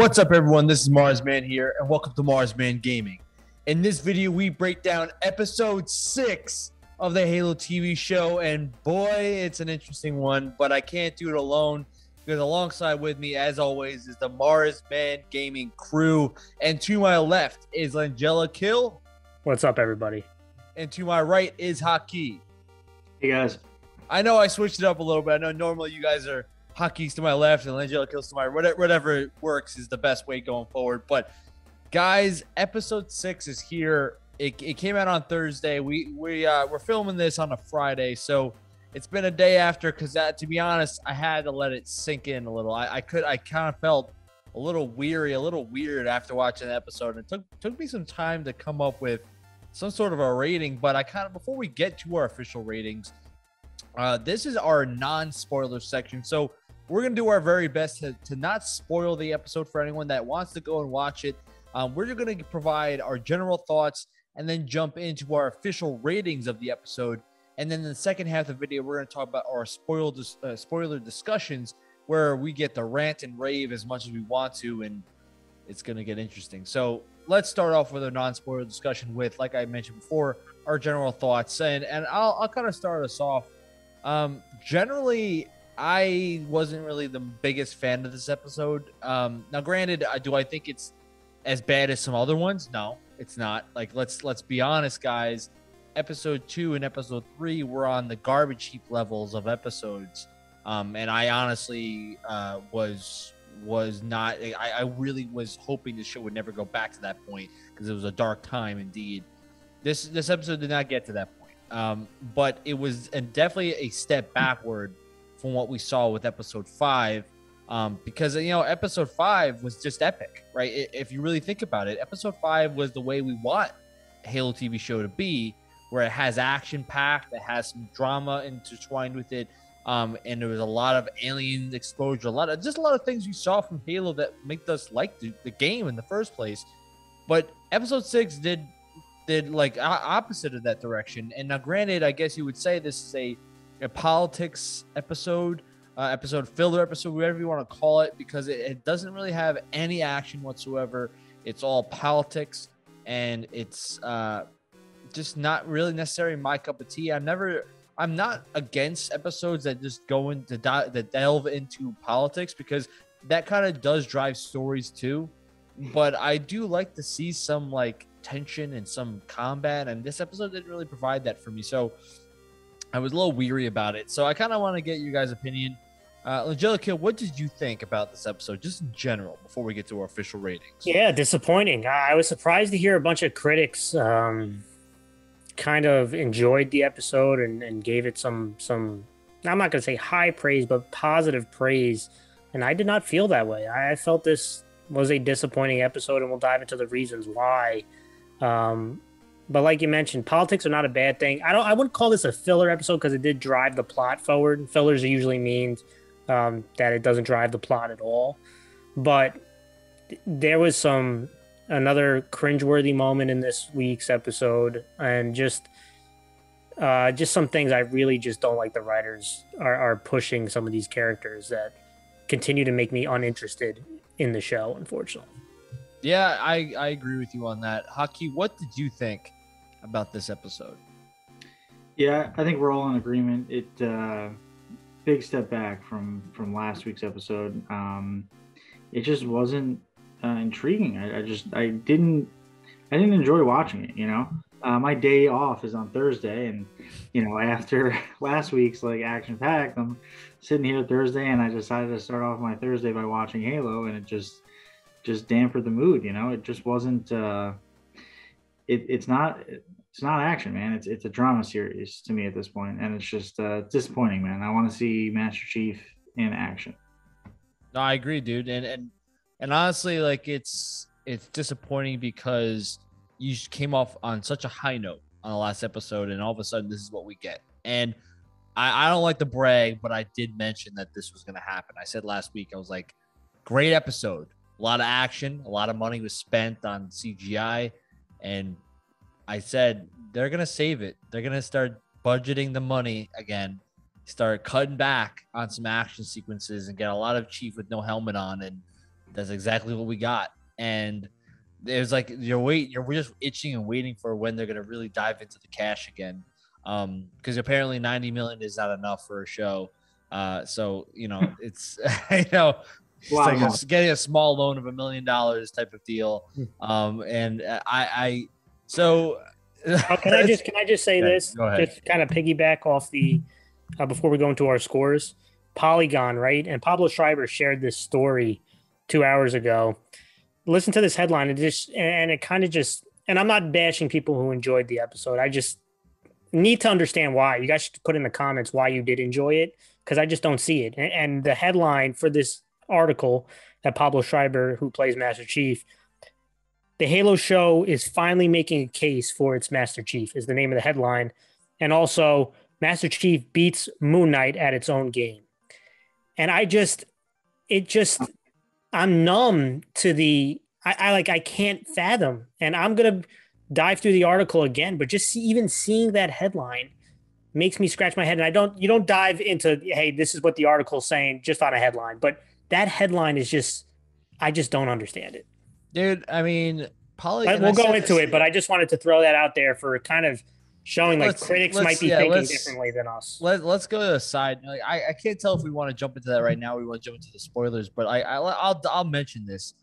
What's up, everyone? This is Marzzman here, and welcome to Marzzman Gaming. In this video, we break down episode six of the Halo TV show, and boy, it's an interesting one, but I can't do it alone because alongside with me, as always, is the Marzzman Gaming crew, and to my left is Langella Kill, What's up, everybody? and to my right is Haki. Hey guys. I know I switched it up a little bit. I know normally you guys are Haki's to my left and Langella Kills to my right. Whatever, whatever works is the best way going forward. But guys, episode six is here. It, it came out on Thursday. We we uh, we're filming this on a Friday, so it's been a day after. Because that to be honest, I had to let it sink in a little. I, I could I kind of felt a little weary, a little weird after watching the episode. It took took me some time to come up with some sort of a rating. But I kind of before we get to our official ratings, uh, this is our non-spoiler section. So we're gonna do our very best to, to not spoil the episode for anyone that wants to go and watch it. Um, we're gonna provide our general thoughts and then jump into our official ratings of the episode. And then in the second half of the video, we're gonna talk about our spoiled uh, spoiler discussions where we get to rant and rave as much as we want to, and it's gonna get interesting. So let's start off with a non-spoiler discussion with, like I mentioned before, our general thoughts. And and I'll I'll kind of start us off. Um, generally, I wasn't really the biggest fan of this episode. Um, now, granted, I do I think it's as bad as some other ones? No, it's not. Like let's let's be honest, guys. Episode two and episode three were on the garbage heap levels of episodes, um, and I honestly uh, was was not. I, I really was hoping the show would never go back to that point because it was a dark time indeed. This this episode did not get to that point, um, but it was and definitely a step backward from what we saw with episode five. Um, because you know, episode five was just epic, right? If you really think about it, episode five was the way we want Halo TV show to be, where it has action packed, it has some drama intertwined with it, um, and there was a lot of alien exposure, a lot of just a lot of things you saw from Halo that make us like the, the game in the first place. But episode six did did like opposite of that direction. And now, granted, I guess you would say this is a a politics episode, uh, episode filler episode, whatever you want to call it, because it, it doesn't really have any action whatsoever. It's all politics, and it's uh, just not really necessarily my cup of tea. I'm never, I'm not against episodes that just go into di- that delve into politics because that kind of does drive stories too. But I do like to see some like tension and some combat, and this episode didn't really provide that for me. So I was a little weary about it. So I kind of want to get you guys' opinion. Uh, Angelica, what did you think about this episode, just in general, before we get to our official ratings? Yeah, disappointing. I was surprised to hear a bunch of critics um, kind of enjoyed the episode and, and gave it some some. I'm not going to say high praise, but positive praise. And I did not feel that way. I I felt this was a disappointing episode, and we'll dive into the reasons why. Um, but like you mentioned, politics are not a bad thing. I don't. I wouldn't call this a filler episode because it did drive the plot forward. Fillers usually means um, that it doesn't drive the plot at all. But there was some another cringeworthy moment in this week's episode, and just uh, just some things I really just don't like. The writers are, are pushing some of these characters that continue to make me uninterested in the show. Unfortunately. Yeah, I, I agree with you on that. Haki, what did you think about this episode? Yeah, I think we're all in agreement. It uh big step back from from last week's episode. Um it just wasn't uh, intriguing. I, I just I didn't I didn't enjoy watching it, you know. Uh, my day off is on Thursday and you know, after last week's like action packed, I'm sitting here Thursday and I decided to start off my Thursday by watching Halo and it just just dampened the mood, you know. It just wasn't uh it, it's not it's not action, man. It's it's a drama series to me at this point, and it's just uh, disappointing, man. I want to see Master Chief in action. No, I agree, dude. And and and honestly, like it's it's disappointing because you came off on such a high note on the last episode, and all of a sudden this is what we get. And I, I don't like to brag, but I did mention that this was gonna happen. I said last week, I was like, great episode, a lot of action, a lot of money was spent on CGI, and I said they're gonna save it. They're gonna start budgeting the money again, start cutting back on some action sequences, and get a lot of Chief with no helmet on, and That's exactly what we got. And it was like you're wait, you're just itching and waiting for when they're gonna really dive into the cash again. Um, because apparently 90 million is not enough for a show. Uh, so you know, it's you know, Wow. like a- getting a small loan of a million dollars type of deal. Hmm. Um, and I, I so Oh, can I just can I just say Yeah, this? Just kind of piggyback off the uh, before we go into our scores. Polygon, right? And Pablo Schreiber shared this story two hours ago. Listen to this headline. It just and it kind of just and I'm not bashing people who enjoyed the episode. I just need to understand why. You guys should put in the comments why you did enjoy it because I just don't see it. And, and the headline for this article that Pablo Schreiber, who plays Master Chief, the Halo show is finally making a case for its Master Chief, is the name of the headline. And also, Master Chief beats Moon Knight at its own game. And I just, it just, I'm numb to the, I, I like, I can't fathom. And I'm going to dive through the article again, but just see, even seeing that headline makes me scratch my head. And I don't, you don't dive into, hey, this is what the article's saying just on a headline. But that headline is just, I just don't understand it. dude. I mean. But we'll I go into this- it, but I just wanted to throw that out there for kind of showing like critics might be yeah, thinking differently than us. Let, let's go to the side. Like, I, I can't tell if we want to jump into that right now. We want to jump into the spoilers, but I, I I'll I'll mention this.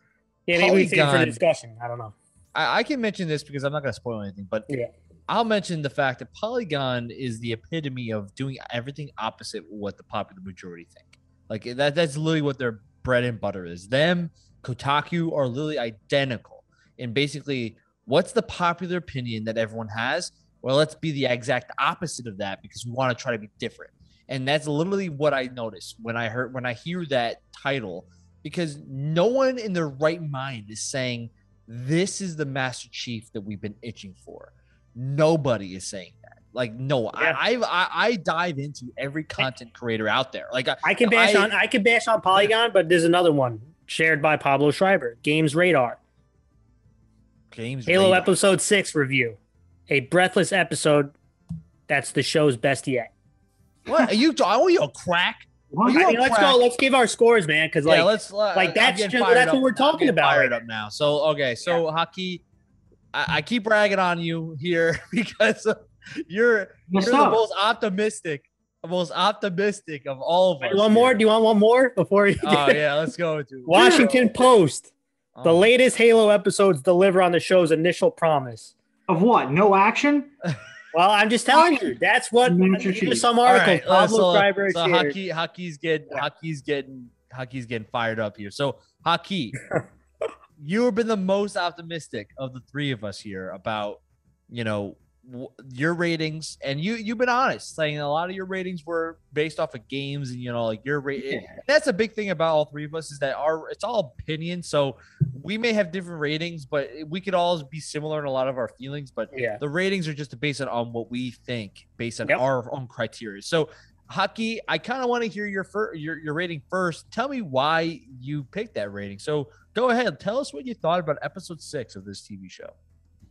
Yeah, maybe we save for discussion. I don't know. I, I can mention this because I'm not going to spoil anything, but Yeah. I'll mention the fact that Polygon is the epitome of doing everything opposite what the popular majority think. Like that that's literally what their bread and butter is. Them, Kotaku are literally identical. And basically, what's the popular opinion that everyone has? Well, let's be the exact opposite of that because we want to try to be different. And that's literally what I noticed when I heard when I hear that title, because no one in their right mind is saying this is the Master Chief that we've been itching for. Nobody is saying that. Like, no, Yeah. I, I I dive into every content creator out there. Like, I, I can bash I- on I can bash on Polygon, but there's another one shared by Pablo Schreiber. Games Radar. James Halo Radar. episode six review. A breathless episode. That's the show's best yet. What are you? Are you a crack? You I mean, let's crack. go. Let's give our scores, man. Because like, yeah, let's uh, like, that's just- that's up. what we're talking about Fired right up now. So okay, so Haki, I, I keep bragging on you here because you're Messed you're the most optimistic, the most optimistic of all of us. one more. Do you want one more before? You Oh yeah, let's go to Washington Post. The Oh. latest Halo episodes deliver on the show's initial promise. Of what? No action? Well, I'm just telling you, that's what Master these are some All articles right, uh, Pablo so, Schreiber so shared. Haki, Haki's getting Yeah. Haki's getting Haki's getting fired up here. So Haki, you have been the most optimistic of the three of us here about you know w- your ratings, and you you've been honest, saying a lot of your ratings were based off of games, and you know like your rate. Yeah. That's a big thing about all three of us is that our it's all opinion. So we may have different ratings, but we could all be similar in a lot of our feelings. But Yeah. the ratings are just based on, on what we think, based on Yep. our own criteria. So, Haki, I kind of want to hear your, fir- your your rating first. Tell me why you picked that rating. So, go ahead, tell us what you thought about episode six of this TV show.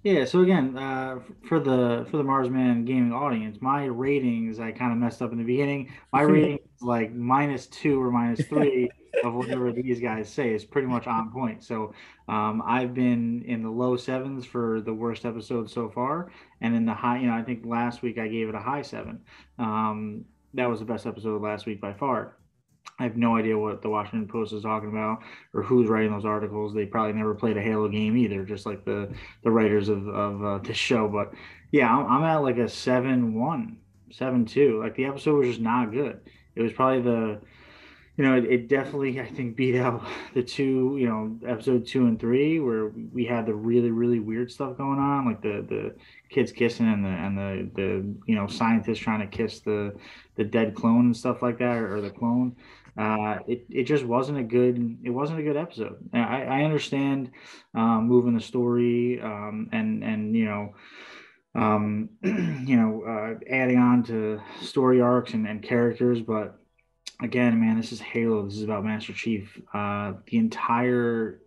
Yeah, so again, uh, for the for the Marzzman gaming audience, my ratings I kind of messed up in the beginning. My rating is like minus two or minus three of whatever these guys say is pretty much on point. So um, I've been in the low sevens for the worst episode so far, and in the high, you know, I think last week I gave it a high seven. Um, that was the best episode of last week by far. I have no idea what the Washington Post is talking about or who's writing those articles. They probably never played a Halo game either, just like the the writers of of uh, this show. But yeah, I'm, I'm at like a seven one, seven two. Like the episode was just not good. It was probably the, you know, it, it definitely I think beat out the two, you know, episode two and three where we had the really really weird stuff going on, like the the kids kissing and the and the the you know scientists trying to kiss the the dead clone and stuff like that or, or the clone uh, it, it just wasn't a good it wasn't a good episode. I, I understand um, moving the story um, and and you know um, you know uh, adding on to story arcs and, and characters but again man this is halo. This is about master chief. Uh, the entire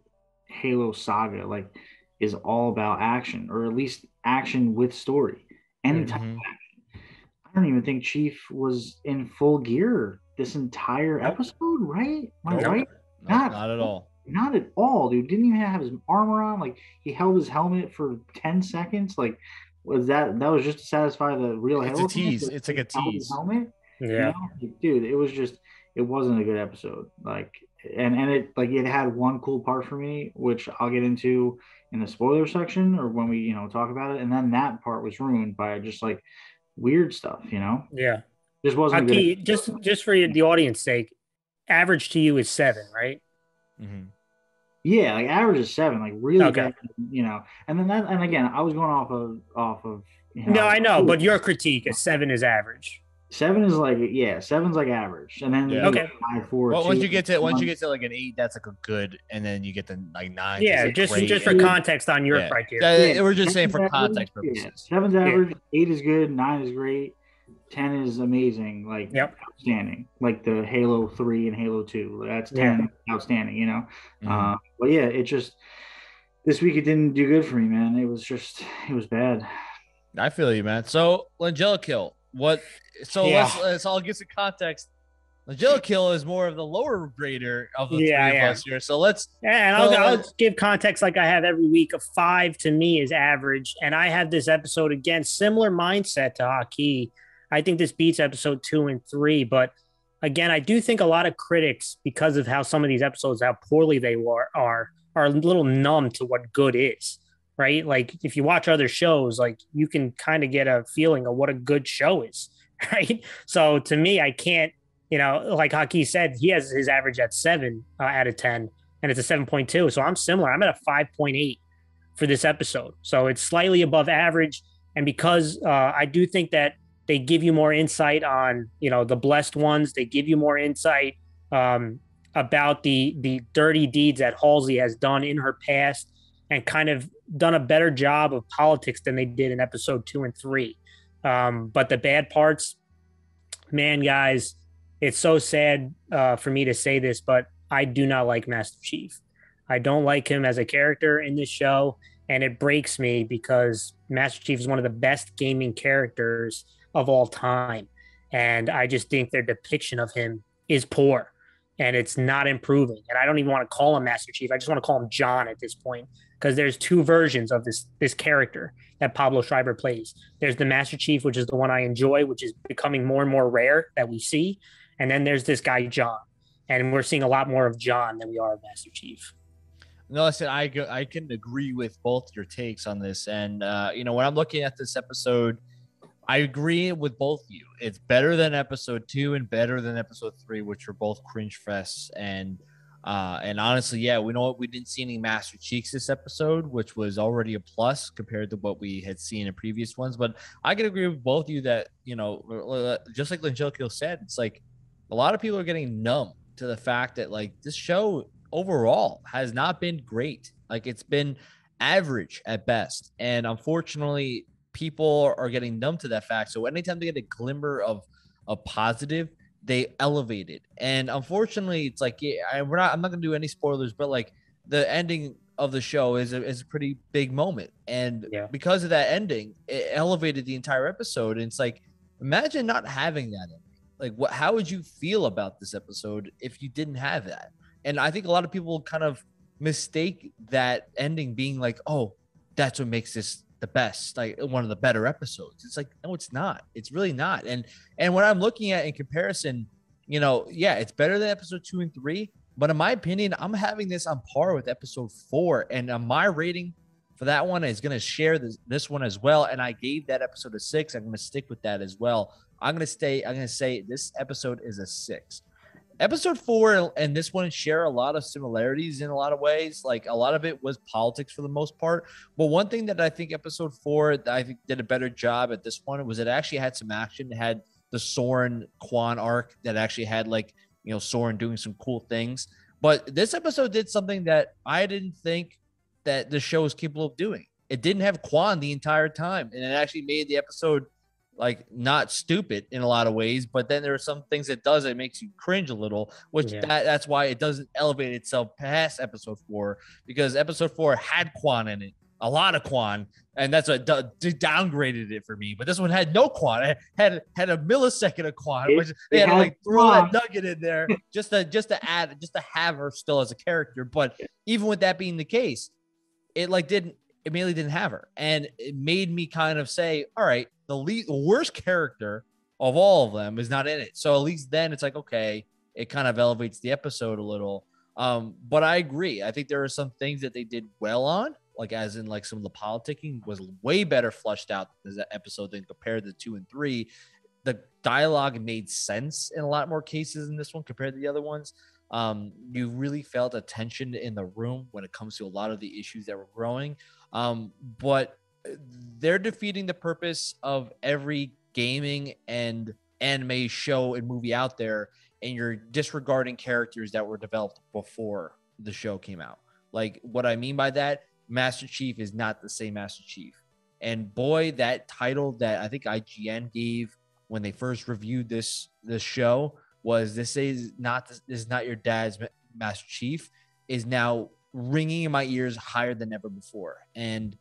halo saga like is all about action or at least action with story any type of action. I don't even think chief was in full gear this entire episode right Am I Nope. right No, Not- not at all. Not at all, dude. Didn't even have his armor on. Like he held his helmet for ten seconds. Like was that that was just to satisfy the real? It's Halo a tease. It's like a He held his tease. Helmet. you Yeah. know? Dude. It was just it wasn't a good episode. Like and and it like it had one cool part for me, which I'll get into in the spoiler section or when we you know talk about it. And then that part was ruined by just like weird stuff. You know, Yeah. Just wasn't a good. Just just for the audience sake, average to you is seven, right? Mhm. Yeah, like average is seven, like really Okay. bad, you know. And then that, and again, I was going off of off of. You know, No, I know, but your critique is seven is average. seven is like yeah, seven's like average, and then Yeah. Okay. five, four, Well, once you get to once one. you get to like an eight, that's like a good, and then you get the like nine. Yeah, just great, just for context on your Yeah. criteria. Yeah, we're just saying for average, context yeah, purposes. seven's average, eight is good, nine is great, ten is amazing, like Yep. outstanding, like the Halo three and Halo two. That's Yeah. ten, outstanding, you know. Mhm. Uh, but yeah, it just this week it didn't do good for me, man. It was just it was bad. I feel you, man. So Langella kill. What? So Yeah. let's let's all get some context. Langella kill is more of the lower grader of the Yeah, three yeah. of us here. So let's. yeah, And I'll, Well, I'll give context like I have every week. A five to me is average. And I have this episode again, similar mindset to Haki. I think this beats episode two and three. But again, I do think a lot of critics, because of how some of these episodes, how poorly they were, are, are a little numb to what good is. Right. Like if you watch other shows, like you can kind of get a feeling of what a good show is. Right. So to me, I can't, you know, like Haki said, he has his average at seven uh, out of 10 and it's a 7.2. So I'm similar. I'm at a 5.8 for this episode. So it's slightly above average. And because uh, I do think that they give you more insight on, you know, the blessed ones, they give you more insight um, about the the dirty deeds that Halsey has done in her past and kind of done a better job of politics than they did in episode two and three. Um, but the bad parts, man, guys, it's so sad uh, for me to say this, but I do not like Master Chief. I don't like him as a character in this show, and it breaks me because Master Chief is one of the best gaming characters of all time, and I just think their depiction of him is poor, and it's not improving. And I don't even want to call him Master Chief. I just want to call him John at this point because there's two versions of this this character that Pablo Schreiber plays. There's the Master Chief, which is the one I enjoy, which is becoming more and more rare that we see, and then there's this guy John, and we're seeing a lot more of John than we are of Master Chief. No, listen, I go, I can agree with both your takes on this, and uh, you know when I'm looking at this episode, I agree with both of you. It's better than episode two and better than episode three, which were both cringe fests. And uh, and honestly, yeah, we know what we didn't see any Master Cheeks this episode, which was already a plus compared to what we had seen in previous ones. But I can agree with both of you that you know, just like Langelico said, it's like a lot of people are getting numb to the fact that like this show overall has not been great. Like it's been average at best. And unfortunately, people are getting numb to that fact. So anytime they get a glimmer of a positive, they elevate it. And unfortunately, it's like yeah, I, we're not. I'm not gonna do any spoilers, but like the ending of the show is a, is a pretty big moment, and Yeah. because of that ending, it elevated the entire episode. And it's like, imagine not having that ending. Like, what? How would you feel about this episode if you didn't have that? And I think a lot of people kind of mistake that ending being like, oh, that's what makes this the best, like one of the better episodes. It's like, no, it's not. It's really not. And and what I'm looking at in comparison, you know, yeah, it's better than episode two and three. But in my opinion, I'm having this on par with episode four. And uh, my rating for that one is going to share this, this one as well. And I gave that episode a six. I'm going to stick with that as well. I'm going to stay, I'm going to say this episode is a six. Episode four and this one share a lot of similarities in a lot of ways. Like a lot of it was politics for the most part. But one thing that I think episode four I think did a better job at this one was it actually had some action. Had the Soren Kwan arc that actually had like you know Soren doing some cool things. But this episode did something that I didn't think that the show was capable of doing. It didn't have Kwan the entire time, and it actually made the episode like not stupid in a lot of ways. But then there are some things it does that makes you cringe a little, which Yeah. that, that's why it doesn't elevate itself past episode four because episode four had Kwan in it a lot of Kwan, and that's what d- downgraded it for me. But this one had no Kwan. It had had a millisecond of Kwan, It- which they had it to like had throw that nugget in there just to just to add just to have her still as a character. But even with that being the case, it like didn't it mainly didn't have her, and it made me kind of say, all right, the least worst character of all of them is not in it. So at least then it's like okay, it kind of elevates the episode a little. Um, but I agree. I think there are some things that they did well on, like as in like some of the politicking was way better flushed out as that episode than compared to two and three. The dialogue made sense in a lot more cases in this one compared to the other ones. Um, you really felt a tension in the room when it comes to a lot of the issues that were growing. Um, but they're defeating the purpose of every gaming and anime show and movie out there and you're disregarding characters that were developed before the show came out. Like what I mean by that, Master Chief is not the same Master Chief. And boy, that title that I think IGN gave when they first reviewed this this show was this is not this is not your dad's Master Chief is now ringing in my ears higher than ever before. And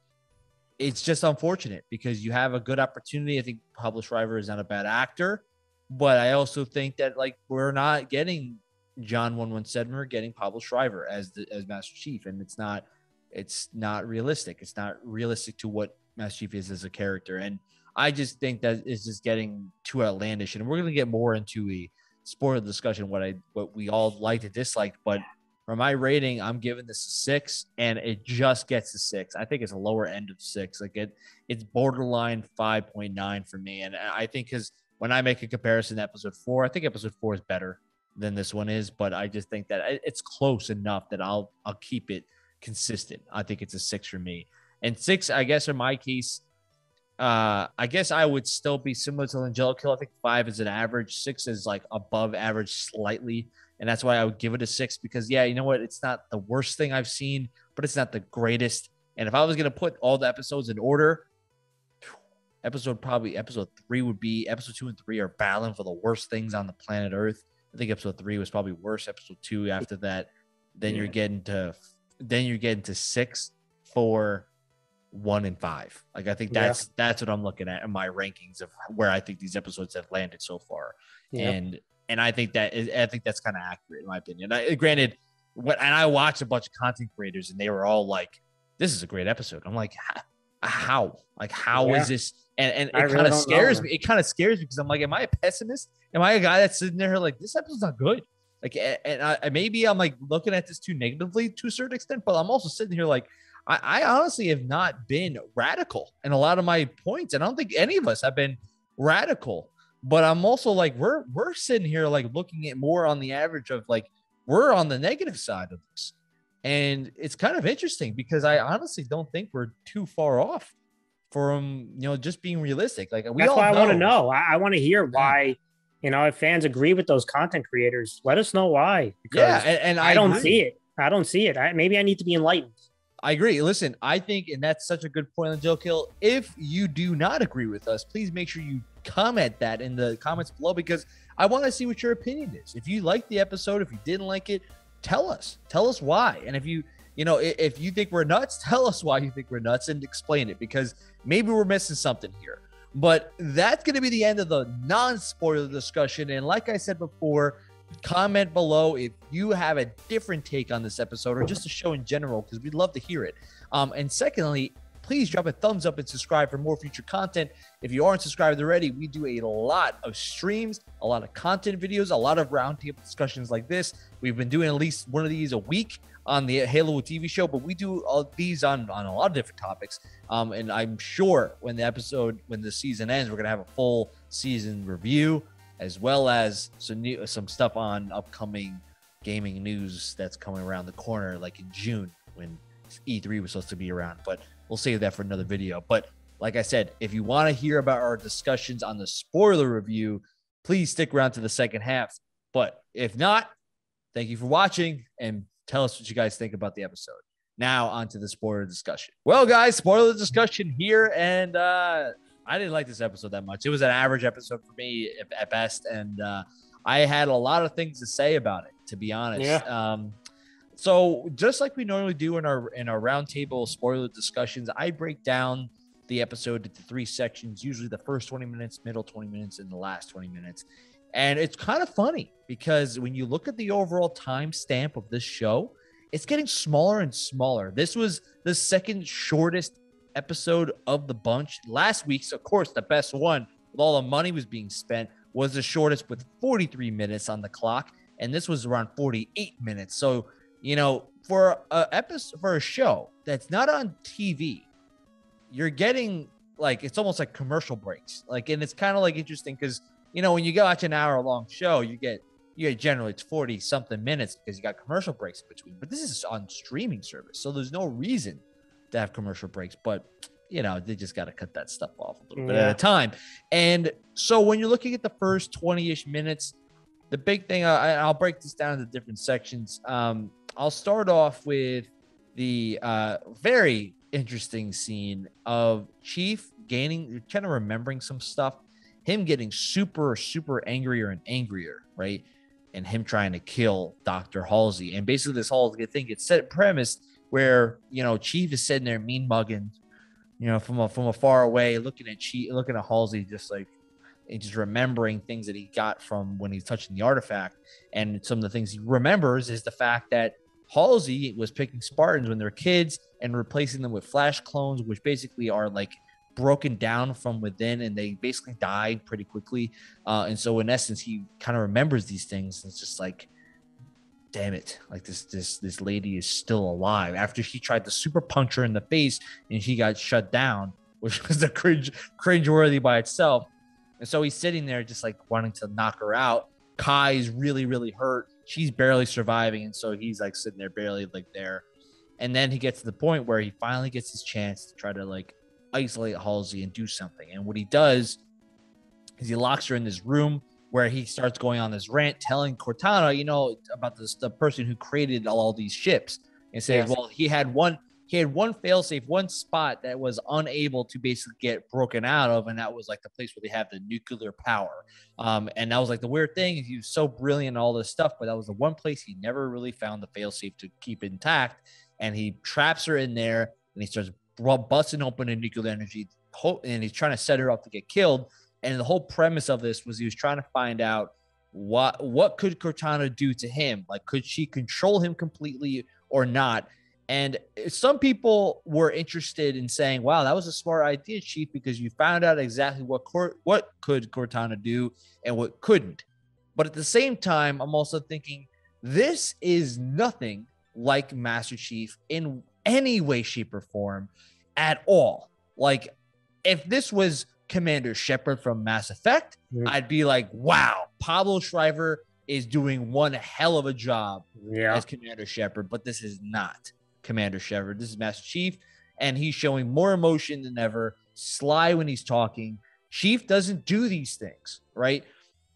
it's just unfortunate because you have a good opportunity. I think Pablo Schreiber is not a bad actor, but I also think that like we're not getting John one one seven. We're getting Pablo Schreiber as the as Master Chief, and it's not it's not realistic. It's not realistic to what Master Chief is as a character, and I just think that it's just getting too outlandish. And we're gonna get more into a spoiler discussion what I what we all liked and disliked, but for my rating, I'm giving this a six, and it just gets a six. I think it's a lower end of six. Like it, it's borderline five point nine for me, and I think because when I make a comparison to episode four, I think episode four is better than this one is, but I just think that it's close enough that I'll I'll keep it consistent. I think it's a six for me, and six, I guess, in my case. Uh, I guess I would still be similar to Angelica. I think five is an average. Six is like above average slightly and that's why I would give it a six because yeah, you know what? It's not the worst thing I've seen, but it's not the greatest. And if I was gonna put all the episodes in order, episode probably episode three would be episode two and three are battling for the worst things on the planet Earth. I think episode three was probably worse. Episode two after that, then you're getting to then you're getting to six, four, one, and five. Like I think Yeah. that's that's what I'm looking at in my rankings of where I think these episodes have landed so far Yeah. and and I think that is, I think that's kind of accurate in my opinion. I, granted, what and I watched a bunch of content creators and they were all like, "This is a great episode." I'm like, "How? Like, how is Yeah. this?" And and it kind of scares know. me. It kind of scares me because I'm like, "Am I a pessimist? Am I a guy that's sitting there like this episode's not good?" Like, and I, maybe I'm like looking at this too negatively to a certain extent, but I'm also sitting here like. I, I honestly have not been radical in a lot of my points, and I don't think any of us have been radical but I'm also like we're we're sitting here like looking at more on the average of like we're on the negative side of this. And it's kind of interesting because I honestly don't think we're too far off from you know just being realistic. Like we That's all why I want to know. I, I want to hear why. You know, if fans agree with those content creators, let us know why. Yeah, and, and I, don't agree. see it. I don't see it. I, maybe I need to be enlightened. I agree. Listen, I think, and that's such a good point on Joe Kill. If you do not agree with us, please make sure you comment that in the comments below because I want to see what your opinion is. If you liked the episode, if you didn't like it, tell us. Tell us why. And if you, you know, i- if you think we're nuts, tell us why you think we're nuts and explain it because maybe we're missing something here. But that's going to be the end of the non spoiler discussion. And like I said before, comment below if you have a different take on this episode or just a show in general because we'd love to hear it um, and secondly please drop a thumbs up and subscribe for more future content. If you aren't subscribed already we do a lot of streams a lot of content videos a lot of roundtable discussions like this. We've been doing at least one of these a week on the halo tv show but we do all these on on a lot of different topics. Um, and i'm sure when the episode when the season ends we're going to have a full season review as well as some new some stuff on upcoming gaming news that's coming around the corner, like in June when E3 was supposed to be around. But we'll save that for another video. But like I said, if you want to hear about our discussions on the spoiler review, please stick around to the second half. But if not, thank you for watching and tell us what you guys think about the episode. Now on to the spoiler discussion. Well, guys, spoiler discussion here, and uh I didn't like this episode that much. It was an average episode for me at- at best, and uh, I had a lot of things to say about it. To be honest, Yeah. um, So just like we normally do in our in our roundtable spoiler discussions, I break down the episode into three sections, usually the first 20 minutes, middle 20 minutes, and the last 20 minutes. And it's kind of funny because when you look at the overall time stamp of this show, it's getting smaller and smaller. This was the second shortest episode of the bunch. Last week's, of course, the best one with all the money was being spent was the shortest with 43 minutes on the clock, and this was around 48 minutes. So, you know, for a episode for a show that's not on TV, you're getting like it's almost like commercial breaks. Like, and it's kind of like interesting because you know when you go watch an hour long show, you get you get generally it's 40 something minutes because you got commercial breaks in between. But this is on streaming service, so there's no reason to have commercial breaks. But you know, they just got to cut that stuff off a little bit at a time. And so when you're looking at the first 20 ish minutes, the big thing, I, will break this down into different sections. Um, I'll start off with the uh, very interesting scene of Chief gaining, kind of remembering some stuff, him getting super, super angrier and angrier, right? And him trying to kill Dr. Halsey. And basically, this whole thing gets set premise where, you know, Chief is sitting there mean mugging you know, from a, from a far away, looking at cheat, looking at Halsey, just like and just remembering things that he got from when he's touching the artifact. And some of the things he remembers is the fact that Halsey was picking Spartans when they're kids and replacing them with flash clones, which basically are like broken down from within and they basically died pretty quickly. Uh, and so, in essence, he kind of remembers these things. And it's just like, damn it like this this this lady is still alive after she tried to super punch her in the face and she got shut down which was a cringe cringe worthy by itself and so he's sitting there just like wanting to knock her out kai is really really hurt she's barely surviving and so he's like sitting there barely like there and then he gets to the point where he finally gets his chance to try to like isolate halsey and do something and what he does is he locks her in this room where he starts going on this rant telling Cortana, you know, about this the person who created all, all these ships and says, yes. well, he had one he had one failsafe, one spot that was unable to basically get broken out of, and that was like the place where they have the nuclear power. Um, and that was like the weird thing. He was so brilliant all this stuff, but that was the one place he never really found the failsafe to keep intact. And he traps her in there, and he starts busting open the nuclear energy, and he's trying to set her up to get killed. And the whole premise of this was he was trying to find out what what could Cortana do to him? Like, could she control him completely or not? And some people were interested in saying, "Wow, that was a smart idea, Chief, because you found out exactly what what could Cortana do and what couldn't." But at the same time, I'm also thinking this is nothing like Master Chief in any way, shape, or form at all. Like, if this was Commander Shepard from Mass Effect, mm-hmm. I'd be like, wow, Pablo Schreiber is doing one hell of a job yeah. as Commander Shepard, but this is not Commander Shepard. This is Master Chief, and he's showing more emotion than ever. Sly when he's talking. Chief doesn't do these things, right?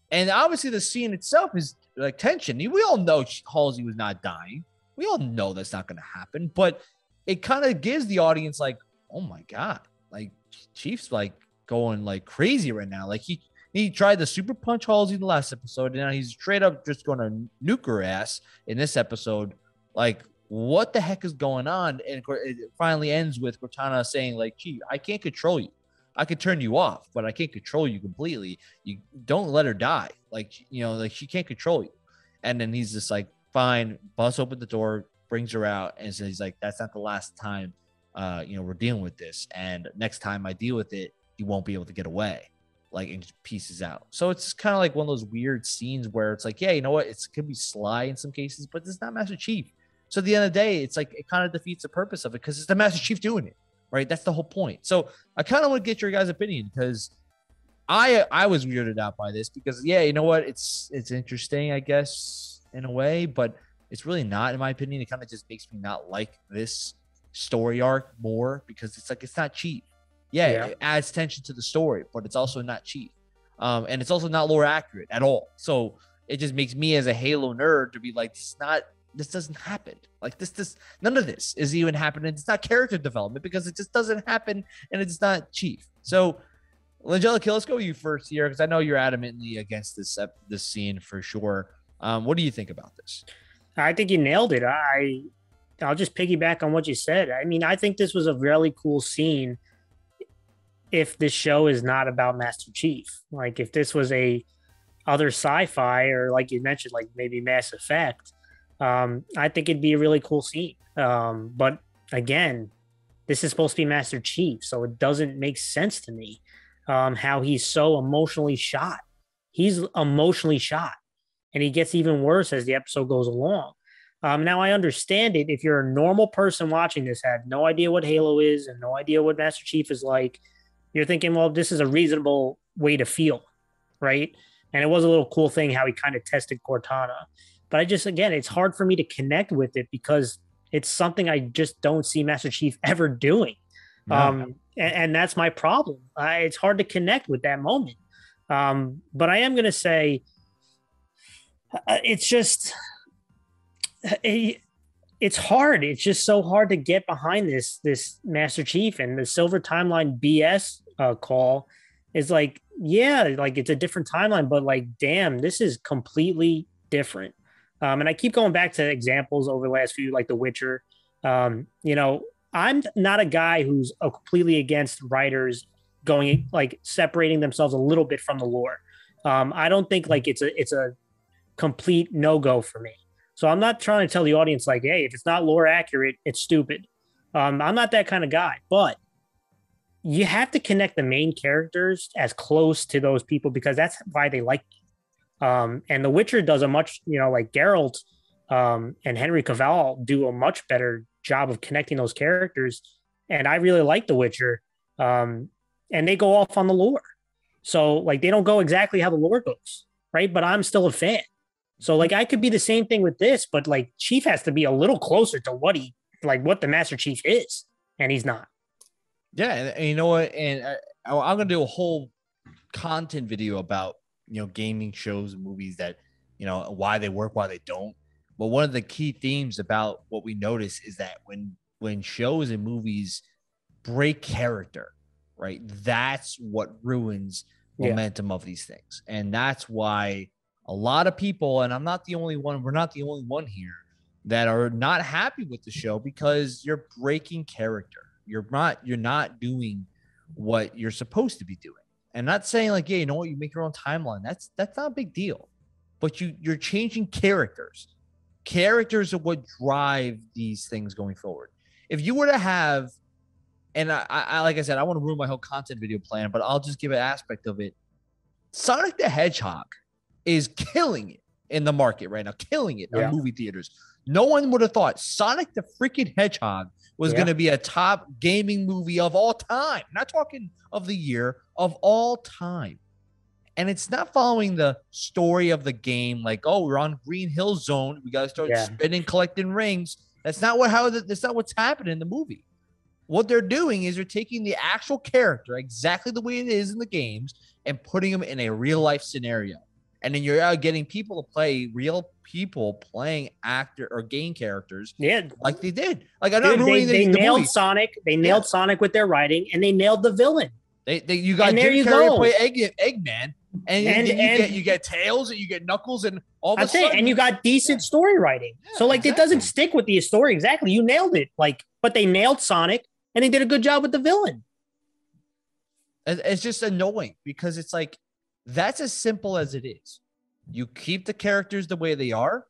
And obviously, the scene itself is like tension. We all know Halsey was not dying. We all know that's not going to happen, but it kind of gives the audience like, oh my god, like Chief's like going like crazy right now. Like he he tried the super punch Halsey in the last episode, and now he's straight up just going to nuke her ass in this episode. Like, what the heck is going on? And it finally ends with Cortana saying, like, gee, I can't control you. I could turn you off, but I can't control you completely. You don't let her die. Like, you know, like she can't control you. And then he's just like, fine, bust open the door, brings her out, and so he's like, that's not the last time uh, you know, we're dealing with this. And next time I deal with it, you won't be able to get away like and pieces out. So it's kind of like one of those weird scenes where it's like, yeah, you know what? It's It could be Sly in some cases, but it's not Master Chief. So at the end of the day, it's like it kind of defeats the purpose of it because it's the Master Chief doing it, right? That's the whole point. So I kind of want to get your guys' opinion because I I was weirded out by this because yeah, you know what? It's it's interesting, I guess, in a way, but it's really not, in my opinion. It kind of just makes me not like this story arc more because it's like it's not cheap yeah, yeah, it adds tension to the story, but it's also not cheap. Um, and it's also not lore accurate at all. So it just makes me as a Halo nerd to be like, it's not this doesn't happen. Like this, this none of this is even happening. It's not character development because it just doesn't happen and it's not Chief. So Angelica, let's go with you first here because I know you're adamantly against this this scene for sure. Um, what do you think about this? I think you nailed it. I I'll just piggyback on what you said. I mean, I think this was a really cool scene. If this show is not about Master Chief, like if this was a other sci-fi or like you mentioned, like maybe Mass Effect, um, I think it'd be a really cool scene. Um, but again, this is supposed to be Master Chief, so it doesn't make sense to me um, how he's so emotionally shot. He's emotionally shot, and he gets even worse as the episode goes along. Um, now I understand it. If you're a normal person watching this, had no idea what Halo is and no idea what Master Chief is like, you're thinking, well, this is a reasonable way to feel, right? And it was a little cool thing how he kind of tested Cortana. But I just, again, it's hard for me to connect with it because it's something I just don't see Master Chief ever doing. No. Um, and, and, that's my problem. I, it's hard to connect with that moment. Um, but I am going to say, uh, it's just it's hard. It's just so hard to get behind this this Master Chief and the Silver Timeline BS uh, call is like, yeah, like it's a different timeline, but like, damn, this is completely different. Um, and I keep going back to examples over the last few, like The Witcher. Um, you know, I'm not a guy who's completely against writers going like separating themselves a little bit from the lore. Um, I don't think like it's a it's a complete no go for me. So I'm not trying to tell the audience like, hey, if it's not lore accurate, it's stupid. Um, I'm not that kind of guy, but you have to connect the main characters as close to those people because that's why they like them. Um, and The Witcher does a much, you know, like Geralt um, and Henry Cavill do a much better job of connecting those characters. And I really like The Witcher. Um, and they go off on the lore. So, like, they don't go exactly how the lore goes, right? But I'm still a fan. So like I could be the same thing with this, but like Chief has to be a little closer to what he like what the Master Chief is, and he's not. Yeah, and, you know what? And I, I'm gonna do a whole content video about you know gaming shows and movies that you know why they work, why they don't. But one of the key themes about what we notice is that when when shows and movies break character, right? That's what ruins momentum yeah. of these things, and that's why a lot of people, and I'm not the only one, we're not the only one here that are not happy with the show because you're breaking character. You're not you're not doing what you're supposed to be doing. And not saying like, yeah, you know what, you make your own timeline. That's that's not a big deal. But you you're changing characters. Characters are what drive these things going forward. If you were to have, and I, I like I said, I want to ruin my whole content video plan, but I'll just give an aspect of it. Sonic the Hedgehog is killing it in the market right now, killing it yeah. in movie theaters. No one would have thought Sonic the freaking Hedgehog was yeah. going to be a top gaming movie of all time. Not talking of the year, of all time. And it's not following the story of the game, like, oh, we're on Green Hill Zone. We got to start yeah. spinning, collecting rings. That's not what how that's not what's happening in the movie. What they're doing is they're taking the actual character, exactly the way it is in the games, and putting them in a real life scenario and then you're out getting people to play real people playing actor or game characters. Yeah, like they did. Like I don't know they, they the nailed movie. Sonic. They nailed yeah. Sonic with their writing, and they nailed the villain. They, they you got and there Jim you Carrey go. play Egg, Eggman, and, and, you, and, get you get Tails, and you get Knuckles, and all the sudden, and you got decent story writing. Yeah, so like exactly. it doesn't stick with the story exactly. You nailed it. Like, but they nailed Sonic, and they did a good job with the villain. It's just annoying because it's like that's as simple as it is. You keep the characters the way they are,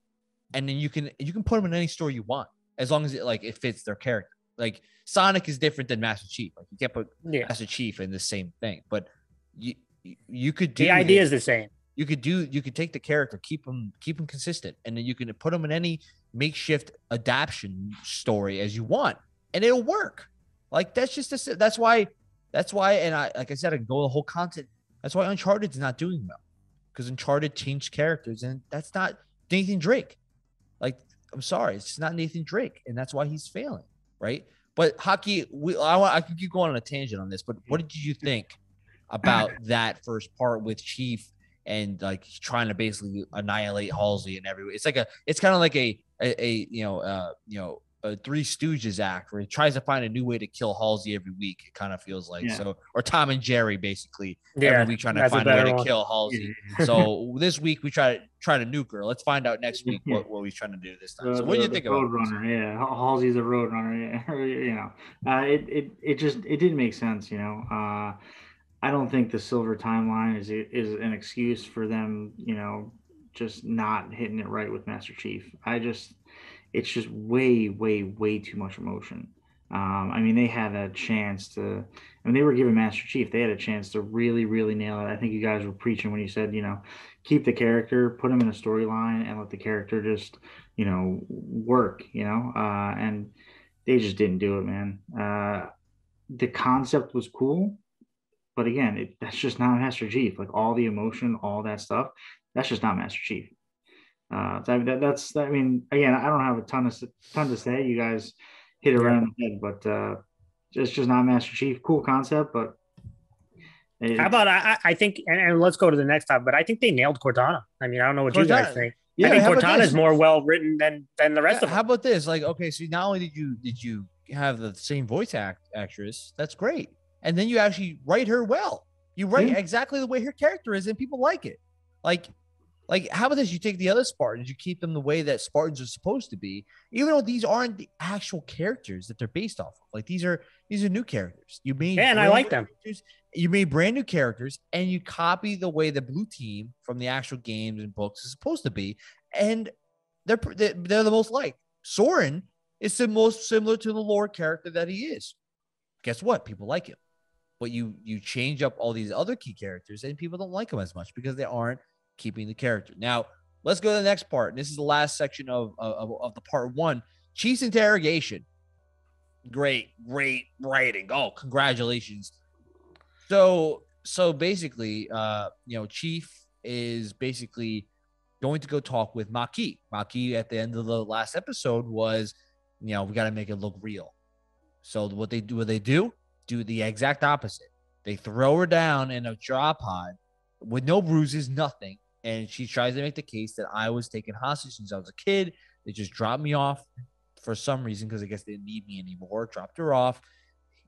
and then you can you can put them in any story you want as long as it like it fits their character. Like Sonic is different than Master Chief. Like you can't put yeah. Master Chief in the same thing, but you you could do the idea it. is the same. You could do you could take the character, keep them keep them consistent, and then you can put them in any makeshift adaptation story as you want, and it'll work. Like that's just a, that's why that's why, and I like I said, I can go the whole content. That's why Uncharted is not doing well because Uncharted changed characters, and that's not Nathan Drake. Like, I'm sorry, it's not Nathan Drake, and that's why he's failing, right? But Haki, we, I, I can keep going on a tangent on this, but what did you think about that first part with Chief and like trying to basically annihilate Halsey and everyone? It's like a, it's kind of like a, a, a, you know, uh, you know, a Three Stooges act where he tries to find a new way to kill Halsey every week. It kind of feels like Yeah. so, or Tom and Jerry basically Yeah, every week trying to that's a find a way better to kill Halsey. so this week we try to try to nuke her. Let's find out next week what, what he's trying to do this time. The- so what do you think about Road? Runner? Yeah, Halsey's a Road Runner. Yeah, you know, uh, it it it just it didn't make sense. You know, uh, I don't think the silver timeline is is an excuse for them. You know, just not hitting it right with Master Chief. I just it's just way way way too much emotion. Um, I mean, they had a chance to. I mean, they were given Master Chief. They had a chance to really, really nail it. I think you guys were preaching when you said, you know, keep the character, put him in a storyline, and let the character just, you know, work. You know, uh, and they just didn't do it, man. Uh, the concept was cool, but again, it, that's just not Master Chief. Like all the emotion, all that stuff, that's just not Master Chief. Uh, so that, that's, I mean, again, I don't have a ton of ton to say. You guys hit it right on the head, but uh, it's just not Master Chief. Cool concept, but it- How about I? I- I think, and, and let's go to the next topic. But I think they nailed Cortana. I mean, I don't know what you guys think. Yeah, I think how Cortana is more well written than than the rest Yeah, of how about this? Like, okay, so not only did you did you have the same voice act actress, that's great, and then you actually write her well. You write Yeah. exactly the way her character is, and people like it. Like, like how about this? You take the other Spartans, you keep them the way that Spartans are supposed to be, even though these aren't the actual characters that they're based off of. Like these are these are new characters. You made Yeah, and I like them. You made brand new characters, and you copy the way the blue team from the actual games and books is supposed to be, and they're they're they're the most like Soren is the most similar to the lore character that he is. Guess what? People like him, but you you change up all these other key characters, and people don't like him as much because they aren't keeping the character. Now let's go to the next part. And this is the last section of of, of the part one. Chief's interrogation. Great, great writing. Oh, congratulations. So so basically, uh, you know, Chief is basically going to go talk with Makee. Makee at the end of the last episode was, you know, we got to make it look real. So what they do, what they do, do the exact opposite. They throw her down in a drop pod with no bruises, nothing, and she tries to make the case that I was taken hostage since I was a kid. They just dropped me off for some reason because I guess they didn't need me anymore. Dropped her off.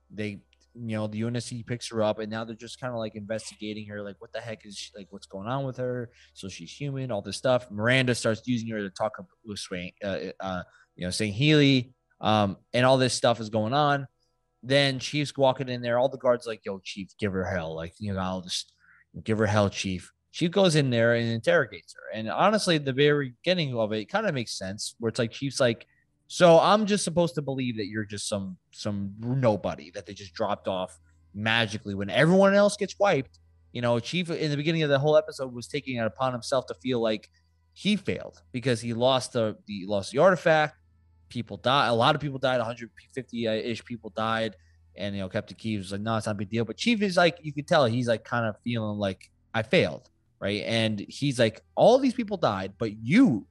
They, you know, the UNSC picks her up, and now they're just kind of like investigating her, like what the heck is she, like what's going on with her? So she's human, all this stuff. Miranda starts using her to talk with Swain, uh, uh, you know, Sangheili, um, and all this stuff is going on. Then Chief's walking in there. All the guards like, "Yo, Chief, give her hell!" Like, you know, I'll just give her hell, Chief. Chief goes in there and interrogates her. And honestly, the very beginning of it kind of makes sense, where it's like Chief's like, "So I'm just supposed to believe that you're just some some nobody that they just dropped off magically when everyone else gets wiped." You know, Chief in the beginning of the whole episode was taking it upon himself to feel like he failed because he lost the the lost the artifact. People died. A lot of people died. 150 ish people died. And you know, Captain Key was like, "No, it's not a big deal." But Chief is like, you could tell he's like kind of feeling like I failed, right? And he's like, all these people died, but you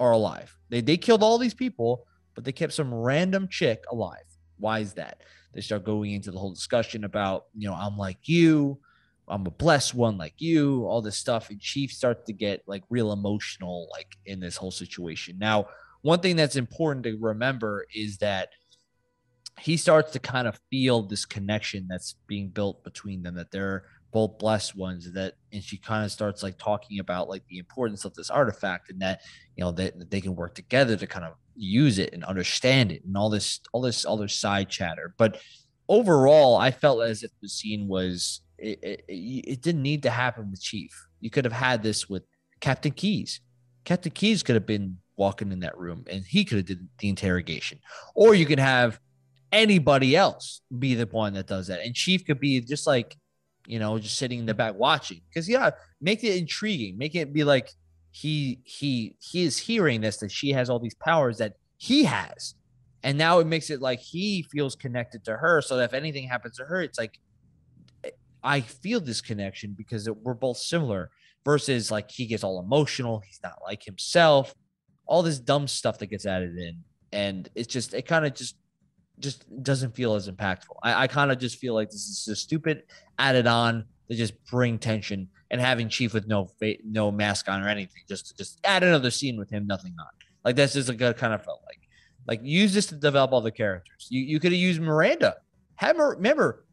are alive. They they killed all these people, but they kept some random chick alive. Why is that? They start going into the whole discussion about, you know, I'm like you, I'm a blessed one like you, all this stuff. And Chief starts to get like real emotional, like in this whole situation. Now, one thing that's important to remember is that he starts to kind of feel this connection that's being built between them, that they're both blessed ones that and she kind of starts like talking about like the importance of this artifact and that you know that, that they can work together to kind of use it and understand it and all this all this other side chatter. But overall i felt as if the scene was it, it, it didn't need to happen with chief. You could have had this with captain Keyes. Captain Keyes could have been walking in that room and he could have did the interrogation. Or you could have anybody else be the one that does that. And chief could be just like you know, just sitting in the back watching. Because yeah, make it intriguing. Make it be like he he he is hearing this that she has all these powers that he has, and now it makes it like he feels connected to her. So that if anything happens to her, it's like eh, I feel this connection because it, we're both similar. Versus like he gets all emotional. He's not like himself. All this dumb stuff that gets added in, and it's just it kind of just just doesn't feel as impactful. I, I kind of just feel like this is just stupid added on to just bring tension and having Chief with no fa- no mask on or anything, just to just add another scene with him, nothing on. Like that's just like kind of felt like. Like use this to develop all the characters. You you could have used Miranda. Have her remember,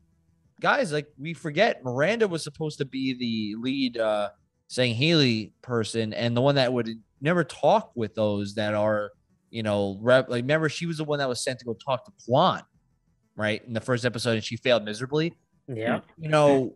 guys. Like we forget, Miranda was supposed to be the lead uh Sangheili person and the one that would never talk with those that are you know rep, like remember she was the one that was sent to go talk to Kwan, right in the first episode and she failed miserably. Yeah. You know,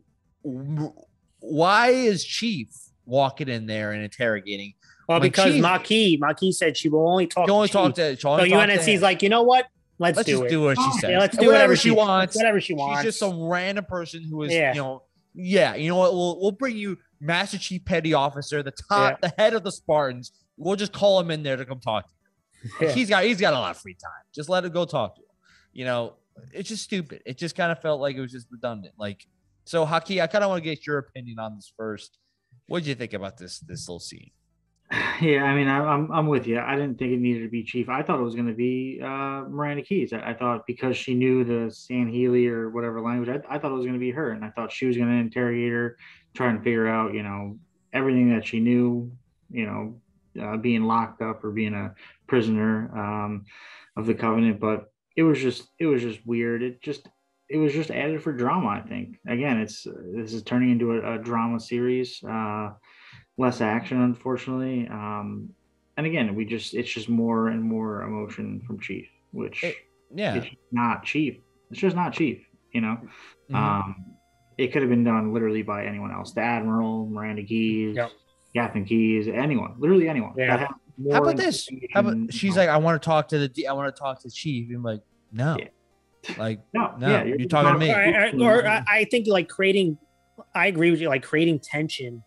why is Chief walking in there and interrogating? Well, because chief- Makee, Makee said she will only talk. She only to talk to. She So only talk to UNSC's like, you know what? Let's, let's do just it. do what she Yeah, says. yeah, let's do whatever she wants. Whatever she wants. She's just some random person who is, Yeah. you know, yeah. You know what? We'll we'll bring you Master Chief Petty Officer, the top, the head of the Spartans. We'll just call him in there to come talk to you. Yeah. He's got he's got a lot of free time. Just let him go talk to him. You know, it's just stupid. It just kind of felt like it was just redundant. Like, so Haki, I kind of want to get your opinion on this first. What did you think about this this little scene? Yeah, I mean, I, I'm I'm with you. I didn't think it needed to be Chief. I thought it was going to be uh, Miranda Keyes. I, I thought because she knew the Sangheili or whatever language, I, I thought it was going to be her, and I thought she was going to interrogate her, trying to figure out, you know, everything that she knew, you know, uh, being locked up or being a prisoner um, of the Covenant. But it was just it was just weird. It just it was just added for drama. I think again, it's this is turning into a, a drama series. Uh, less action, unfortunately. Um, and again, we just it's just more and more emotion from Chief, which It- Yeah. it's not Chief. It's just not Chief. You know, Mhm. um, it could have been done literally by anyone else. The Admiral, Miranda Keyes, Yep. Catherine Keyes, anyone, literally anyone. Yeah. that How about this? How about she's like, I want to talk to the D- I want to talk to Chief. I'm like, no. Yeah. Like, no, No, yeah, you're talking to me. Or, or, or I I think like creating, I agree with you, like creating tension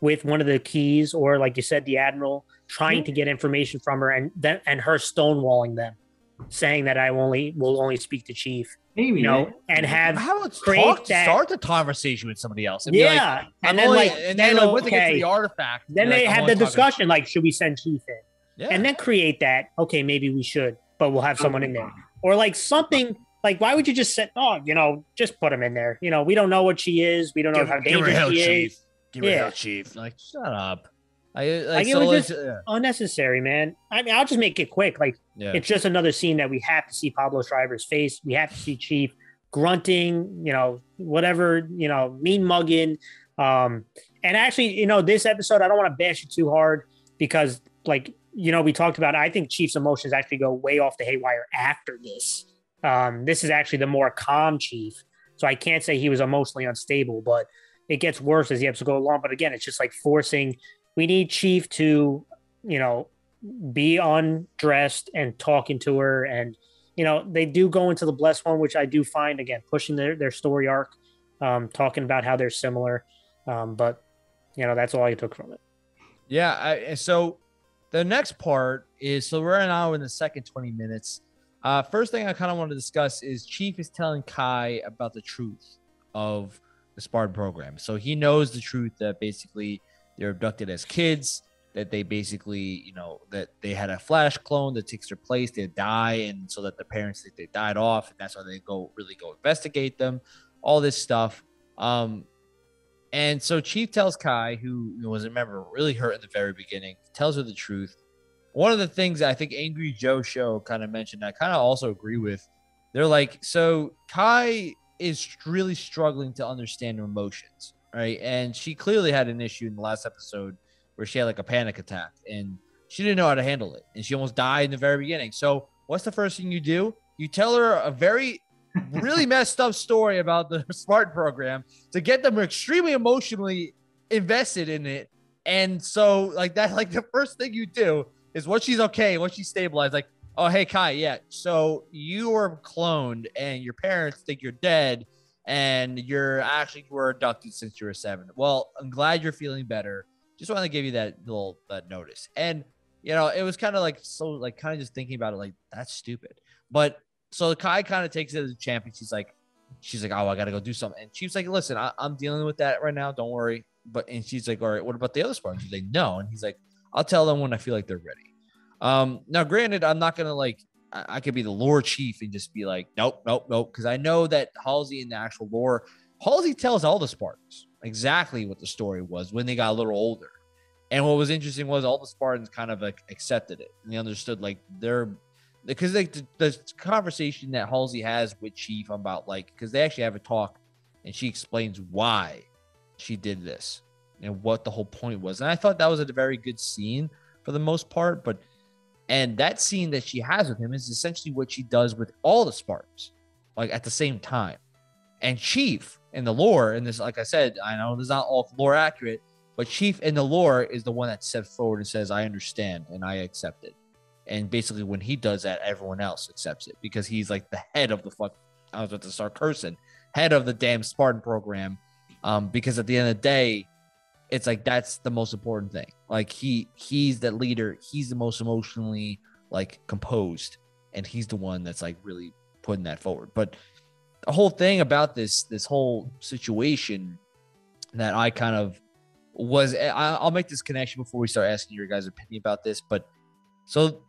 with one of the keys, or like you said, the admiral trying Yeah. to get information from her, and then and her stonewalling them, saying that I only will only speak to chief, maybe you know, and have how about talk, that- start the conversation with somebody else? And be like, yeah, and then only- like and then then like, they okay, the artifact, then they're like, have the discussion like should we send chief in, Yeah. and then create that okay maybe we should, but we'll have someone in there. or like something like why would you just say oh you know just put him in there you know we don't know what she is we don't know give, how give her dangerous hell, she Chief. is Give her hell, Chief. Like, shut up. I, like, Like, it was just- yeah. unnecessary man. I mean i'll just make it quick. Like yeah. it's just another scene that we have to see Pablo Schreiber's face. We have to see chief grunting you know whatever you know mean mugging. Um and actually you know this episode i don't want to bash it too hard because like you know we talked about i think chief's emotions actually go way off the haywire after this. Um this is actually the more calm chief. So i can't say he was emotionally unstable but it gets worse as the episode goes along. But again it's just like forcing we need chief to you know be undressed and talking to her and you know they do go into the blessed one which i do find again pushing their, their story arc um talking about how they're similar um but you know that's all i took from it Yeah. I, so the next part is so we're now in the second 20 minutes. Uh, first thing I kind of want to discuss is Chief is telling Kai about the truth of the Spartan program. So he knows the truth that basically they're abducted as kids, that they basically, you know, that they had a flash clone that takes their place, they die, and so that the parents think they died off, and that's why they go really go investigate them, all this stuff. Um, and so Chief tells Kai, who was a member really hurt in the very beginning, tells her the truth. One of the things I think Angry Joe show kind of mentioned, I kind of also agree with. They're like, so Kai is really struggling to understand emotions, right? And she clearly had an issue in the last episode where she had like a panic attack and she didn't know how to handle it, and she almost died in the very beginning. So what's the first thing you do? You tell her a very really messed up story about the Smart program to get them extremely emotionally invested in it. And so, like that, like the first thing you do is once she's okay, once she's stabilized, like, oh hey Kai, yeah. So you were cloned, and your parents think you're dead, and you're actually were abducted since you were seven. Well, I'm glad you're feeling better. Just want to give you that little that notice. And you know, it was kind of like so, like kind of just thinking about it, like that's stupid. But so Kai kind of takes it as a champion. She's like, she's like, oh, I got to go do something. And she's like, listen, I, I'm dealing with that right now. Don't worry. But and she's like, all right, what about the other Spartans? She's like, no. And he's like, I'll tell them when I feel like they're ready. Um, now, granted, I'm not gonna like, I, could be the lore chief and just be like, nope, nope, nope, because I know that Halsey in the actual lore, Halsey tells all the Spartans exactly what the story was when they got a little older. And what was interesting was all the Spartans kind of like accepted it and they understood like their because like the, the conversation that Halsey has with Chief about like because they actually have a talk, and she explains why she did this and what the whole point was, and I thought that was a very good scene for the most part, but. And that scene that she has with him is essentially what she does with all the Spartans, like at the same time. And Chief in the lore, and this, like I said, I know this is not all lore accurate, but Chief in the lore is the one that steps forward and says, I understand and I accept it. And basically, when he does that, everyone else accepts it because he's like the head of the fuck. I was about to start cursing, head of the damn Spartan program. Um, because at the end of the day, it's like that's the most important thing. Like he he's the leader, he's the most emotionally like composed, and he's the one that's like really putting that forward. But the whole thing about this this whole situation that I kind of was I, will make this connection before we start asking your guys' opinion about this. But so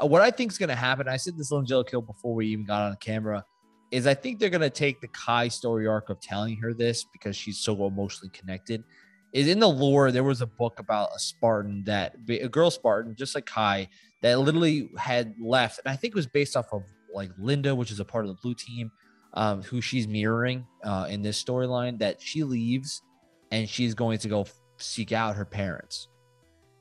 uh, what I think is going to happen, I said this on Kill before we even got on camera, is I think they're going to take the Kai story arc of telling her this because she's so emotionally connected is in the lore. There was a book about a Spartan that a girl Spartan, just like Kai, that literally had left, and I think it was based off of like Linda, which is a part of the blue team, um, who she's mirroring uh, in this storyline. That she leaves, and she's going to go seek out her parents,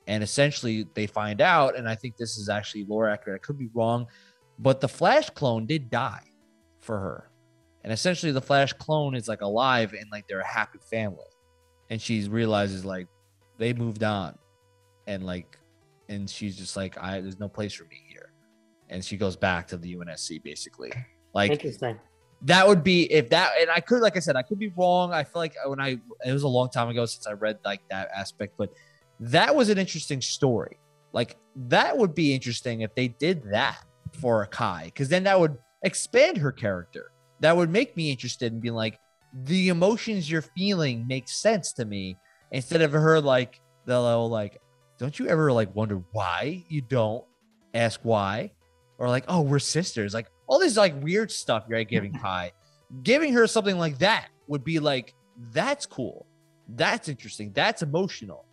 and essentially they find out, and I think this is actually lore accurate. I could be wrong, but the Flash clone did die for her, and essentially the Flash clone is like alive and like they're a happy family and she realizes like they moved on. And like and she's just like i there's no place for me here. And she goes back to the unsc basically. Like interesting. that would be if that and i could like i said i could be wrong. I feel like when i it was a long time ago since i read like that aspect but that was an interesting story. Like that would be interesting if they did that for a kai because then that would expand her character. That would make me interested in being like the emotions you're feeling makes sense to me instead of her like the little like don't you ever like wonder why you don't ask why? Or like oh we're sisters. Like all this like weird stuff you're giving Kai. Giving her something like that would be like that's cool. That's interesting. That's emotional.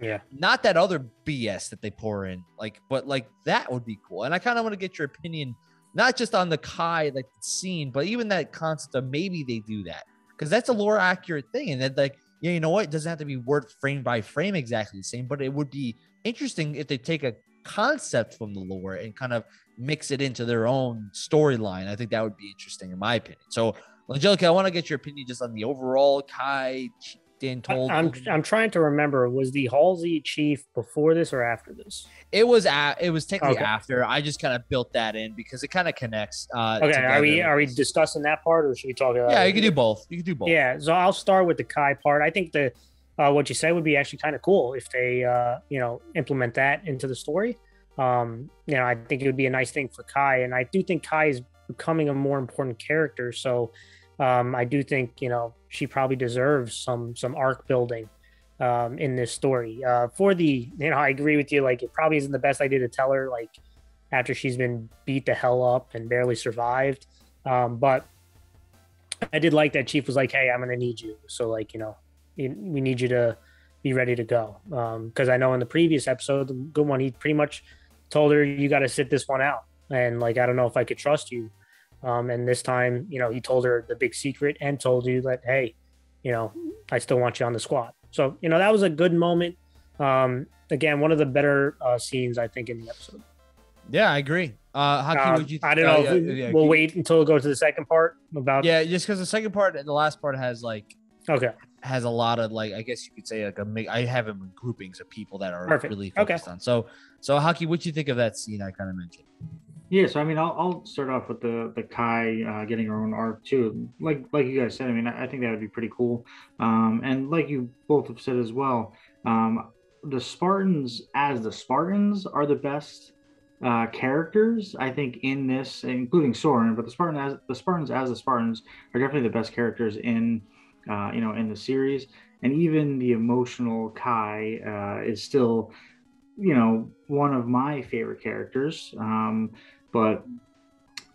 Yeah. Not that other bs that they pour in like but like that would be cool. And i kind of want to get your opinion not just on the kai like the scene but even that concept of maybe they do that because that's a lore accurate thing. And then like, yeah, you know what? It doesn't have to be word frame by frame exactly the same, but it would be interesting if they take a concept from the lore and kind of mix it into their own storyline. I think that would be interesting in my opinion. So Angelica, I want to get your opinion just on the overall Kai Dan told. I'm I'm trying to remember. Was the Halsey chief before this or after this? It was at. It was technically okay. after. I just kind of built that in because it kind of connects. Uh, okay. Are we are we discussing that part or should we talk about? Yeah, you can do both. You can do both. Yeah. So I'll start with the Kai part. I think the uh, what you said would be actually kind of cool if they uh, you know implement that into the story. Um, you know, I think it would be a nice thing for Kai, and I do think Kai is becoming a more important character. So um, I do think you know she probably deserves some some arc building um, in this story. Uh, for the you know, I agree with you. Like it probably isn't the best idea to tell her like after she's been beat the hell up and barely survived. Um, but I did like that Chief was like, "Hey, I'm gonna need you." So like you know, we need you to be ready to go. Because um, I know in the previous episode, the good one, he pretty much told her, "You got to sit this one out." And like, I don't know if I could trust you. Um, and this time, you know, he told her the big secret and told you that, hey, you know, I still want you on the squad. So, you know, that was a good moment. Um, again, one of the better uh, scenes, I think, in the episode. Yeah, I agree. Uh, how would you? I don't know. Uh, we, yeah, we'll wait until we go to the second part about. Yeah, just because the second part and the last part has like. Okay. Has a lot of like I guess you could say like a I have them in groupings of people that are Perfect. really focused okay. on. So so Haki, what do you think of that scene I kind of mentioned? Yeah, so I mean, I'll, I'll start off with the the Kai uh, getting her own arc too. Like like you guys said, I mean, I, I think that would be pretty cool. Um, and like you both have said as well, um, the Spartans as the Spartans are the best uh, characters I think in this, including Soren. But the Spartan as the Spartans as the Spartans are definitely the best characters in uh, you know in the series. And even the emotional Kai uh, is still you know one of my favorite characters. Um, but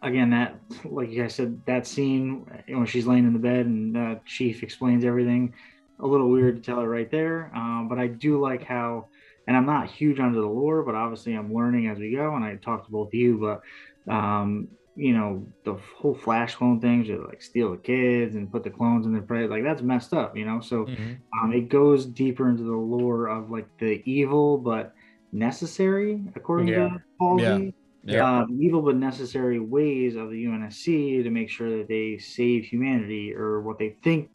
again, that like you guys said, that scene when she's laying in the bed and uh, Chief explains everything, a little weird to tell her right there. Um, but I do like how and I'm not huge under the lore, but obviously I'm learning as we go. And I talked to both of you, but um, you know, the whole flash clone things, you like steal the kids and put the clones in their prey, like that's messed up, you know. So mm-hmm. um, it goes deeper into the lore of like the evil but necessary, according yeah. to Halsey. Yeah. yeah. Um, evil but necessary ways of the UNSC to make sure that they save humanity or what they think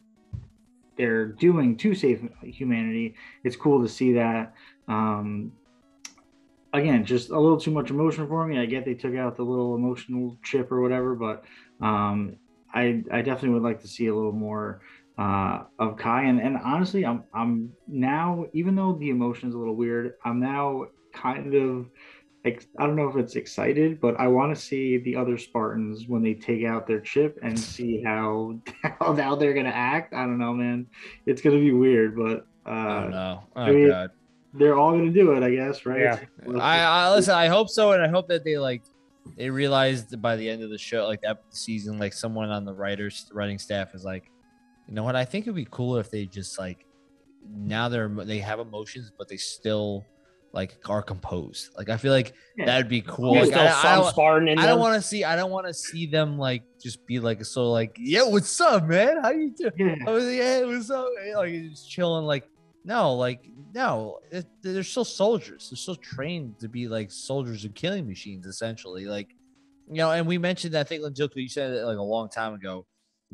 they're doing to save humanity. It's cool to see that. Um, again, just a little too much emotion for me. I get they took out the little emotional chip or whatever, but um, I I definitely would like to see a little more uh, of Kai. And and honestly, I'm I'm now even though the emotion is a little weird, I'm now kind of I don't know if it's excited, but I want to see the other Spartans when they take out their chip and see how how now they're gonna act. I don't know, man. It's gonna be weird, but uh, I don't know. Oh I mean, god they're all going to do it, I guess, right? Yeah. I, I listen. I hope so, and I hope that they like they realized by the end of the show, like that season, like someone on the writers writing staff is like, you know what? I think it'd be cool if they just like now they're they have emotions, but they still like are composed. Like I feel like yeah. that'd be cool. Like, I, I, don't, I don't want to see. I don't want to see them like just be like so like yeah, what's up, man? How you doing? Yeah, oh, yeah what's up? Like just chilling. Like no, like no, it, they're still soldiers. They're still trained to be like soldiers and killing machines, essentially. Like, you know, and we mentioned, I think, Joker, you said it like a long time ago.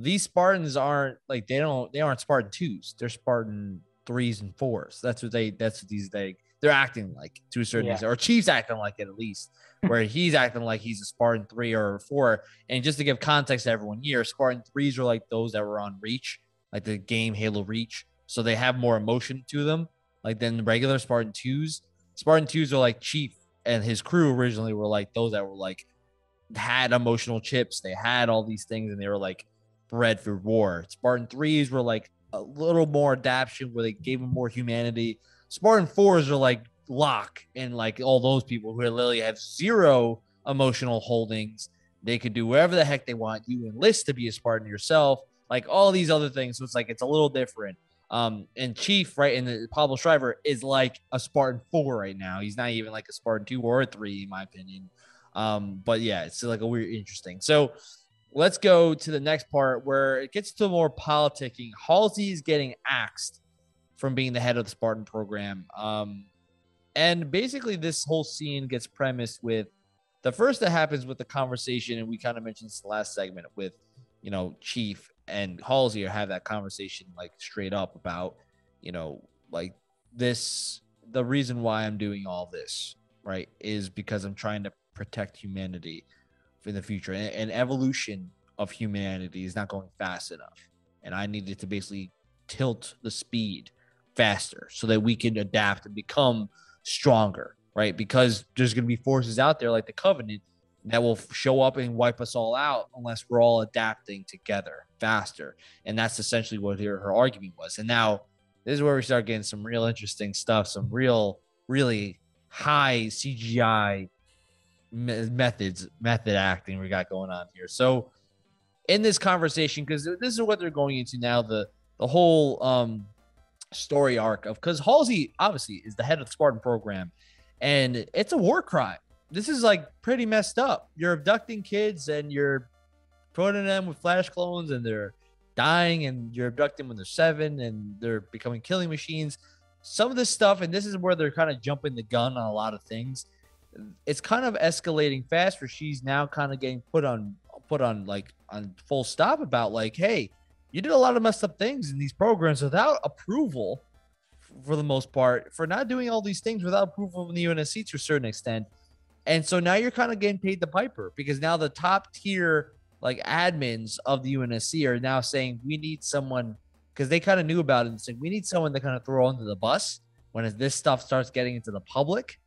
These Spartans aren't like they don't they aren't Spartan twos. They're Spartan threes and fours. That's what they. That's what these they they're acting like to a certain yeah. extent, or Chief's acting like it at least, where he's acting like he's a Spartan three or four. And just to give context to everyone here, Spartan threes are like those that were on Reach, like the game Halo Reach so they have more emotion to them, like than the regular Spartan twos. Spartan twos are like Chief and his crew originally were like those that were like had emotional chips. They had all these things, and they were like bred for war. Spartan threes were like a little more adaptation, where they gave them more humanity. Spartan fours are like Locke and like all those people who literally have zero emotional holdings. They could do whatever the heck they want. You enlist to be a Spartan yourself, like all these other things. So it's like it's a little different. Um, and Chief, right, and the Pablo Schreiber is like a Spartan four right now. He's not even like a Spartan two or a three, in my opinion. Um, but yeah, it's like a weird, interesting. So let's go to the next part where it gets to more politicking. Halsey is getting axed from being the head of the Spartan program. Um, and basically, this whole scene gets premised with the first that happens with the conversation, and we kind of mentioned this last segment with, you know, Chief and Halsey have that conversation like straight up about, you know, like this the reason why I'm doing all this, right, is because I'm trying to protect humanity in the future. And, and evolution of humanity is not going fast enough. And I needed to basically tilt the speed faster so that we can adapt and become stronger, right? Because there's going to be forces out there like the Covenant that will show up and wipe us all out unless we're all adapting together faster. And that's essentially what her, her argument was. And now this is where we start getting some real interesting stuff, some real, really high CGI methods, method acting we got going on here. So in this conversation, because this is what they're going into now, the the whole um story arc of because Halsey obviously is the head of the Spartan program, and it's a war crime this is like pretty messed up. You're abducting kids and you're putting them with flash clones and they're dying and you're abducting when they're seven and they're becoming killing machines. Some of this stuff, and this is where they're kind of jumping the gun on a lot of things. It's kind of escalating fast where she's now kind of getting put on put on like on full stop about like, hey, you did a lot of messed up things in these programs without approval for the most part, for not doing all these things without approval from the UNSC to a certain extent and so now you're kind of getting paid the piper because now the top tier like admins of the UNSC are now saying we need someone because they kind of knew about it and saying we need someone to kind of throw under the bus when this stuff starts getting into the public.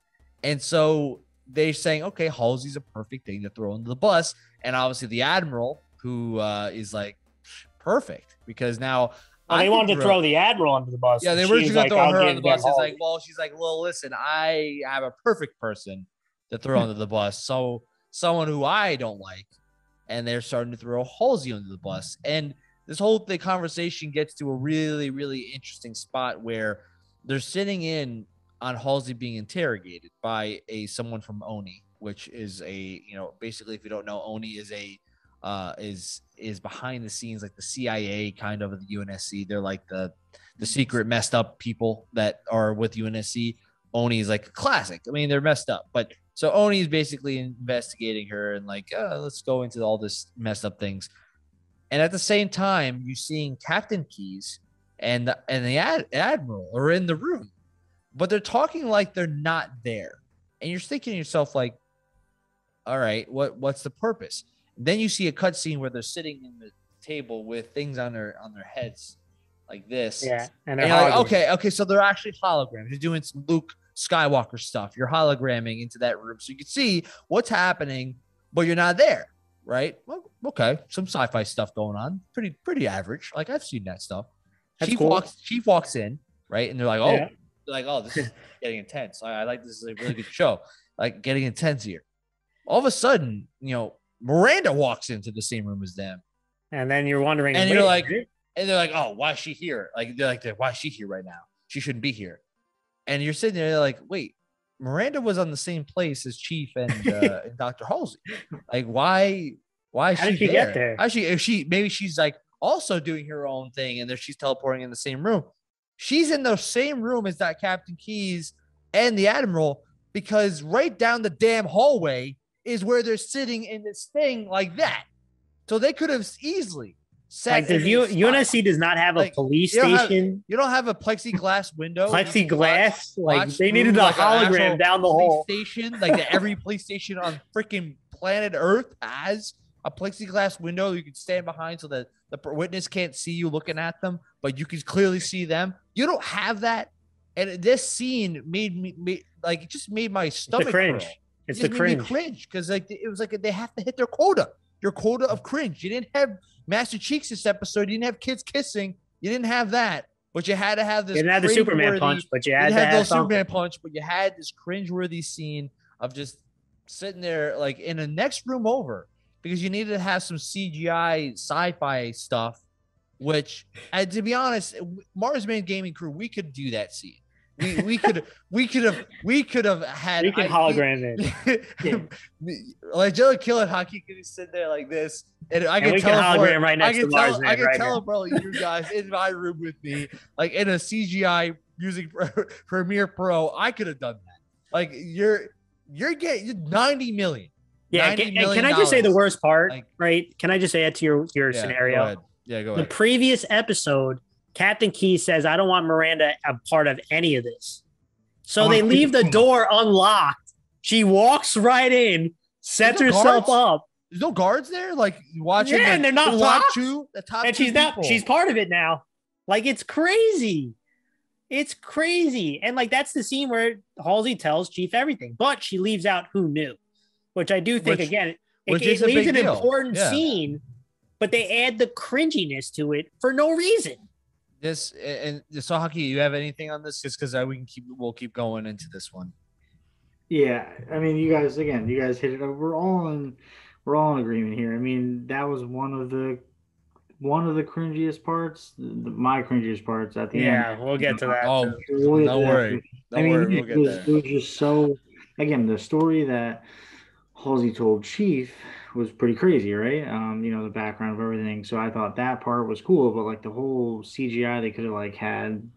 And so they're saying, okay, Halsey's a perfect thing to throw under the bus. And obviously the admiral who uh, is like perfect because now well, they wanted to throw, the admiral under the bus. Yeah, they were just gonna throw her under the bus. It's like, well, she's like, well, listen, I have a perfect person to throw under the bus. So someone who I don't like, and they're starting to throw Halsey under the bus. And this whole the conversation gets to a really, really interesting spot where they're sitting in on Halsey being interrogated by a someone from Oni, which is a you know basically if you don't know, Oni is a uh, is is behind the scenes like the CIA kind of the UNSC. They're like the the secret messed up people that are with UNSC. Oni is like a classic. I mean, they're messed up, but so Oni is basically investigating her and like, uh, let's go into all this messed up things. And at the same time, you seeing Captain Keyes and the, and the ad, admiral are in the room, but they're talking like they're not there. And you're thinking to yourself like, all right, what what's the purpose? then you see a cutscene where they're sitting in the table with things on their on their heads like this. Yeah, and, and like, okay, okay, so they're actually holograms. You're doing some Luke Skywalker stuff. You're hologramming into that room, so you can see what's happening, but you're not there, right? Well, okay, some sci-fi stuff going on. Pretty, pretty average. Like I've seen that stuff. That's Chief cool. walks. Chief walks in, right, and they're like, "Oh, Yeah. Like, oh, this is getting intense. I, I like this is a really good show. Like getting intense here. All of a sudden, you know, Miranda walks into the same room as them, And then you're wondering, And you're like- and they're like, "Oh, why is she here?" Like they're like, "Why is she here right now? She shouldn't be here." And you're sitting there like, "Wait, Miranda was on the same place as Chief and, uh, and Doctor Halsey. Like, why? Why is How she, did she there? get there? She? If she maybe she's like also doing her own thing, and there she's teleporting in the same room. She's in the same room as that Captain Keyes and the Admiral because right down the damn hallway is where they're sitting in this thing like that. So they could have easily like the in a U- spot. UNSC does not have a police you don't have- station, You don't have a plexiglass window. you can watch- plexiglass. Like watch they needed a like, hologram down the police hall. station, like that every police station on freaking planet Earth has a plexiglass window you can stand behind so that the witness can't see you looking at them, but you can clearly see them. You don't have that, and this scene made me made, like it just made my stomach cringe. curl. It's It the just made me cringe. cringe because like it was like they have to hit their quota, your quota of cringe. You didn't have Master Cheeks this episode. You didn't have kids kissing. You didn't have that, but you had to have this. You didn't have the Superman punch, but you you had didn't to have have. Superman punch, but you had this cringeworthy scene of just sitting there like in the next room over because you needed to have some CGI sci-fi stuff. Which, and to be honest, Marzzman Gaming Crew, we could do that scene. We we could we could have we could have had You can I- hologram it. like Joe Killer Haki could sit there like this, and I And can we can hologram right I next can to Mars tell, Man I can right now. teleport you guys in my room with me, like in a CGI using Premiere Pro. I could have done that. Like you're you're getting ninety million. Yeah, can, can I just say the worst part? Like- right? Can I just add to your your Yeah, Go scenario? ahead. Yeah, go The previous episode, Captain Key says, "I don't want Miranda a part of any of this." So Oh, they leave the door unlocked. She walks right in, sets no herself guards? up, There's no guards there. Like watching. Yeah, the, and they're not the top locked. two. The top and two she's not. She's part of it now. Like it's crazy. It's crazy, and like that's the scene where Halsey tells Chief everything, but she leaves out who knew, which I do think Which- again it, which it is a leaves an deal. important Yeah. scene, but they add the cringiness to it for no reason. this and and so Haki. You have anything on this? Just because we can keep we'll keep going into this one. Yeah, I mean, you guys again, you guys hit it. We're all in, we're all in agreement here. I mean, that was one of the, one of the cringiest parts, the, my cringiest parts at the end. Yeah, we'll get to that. Oh, too. We'll don't worry. Don't I mean, worry. We'll it get was, there. it was just so. Again, the story that Halsey told Chief was pretty crazy, right? Um, you know, the background of everything. So I thought that part was cool, but like the whole CGI, they could have like had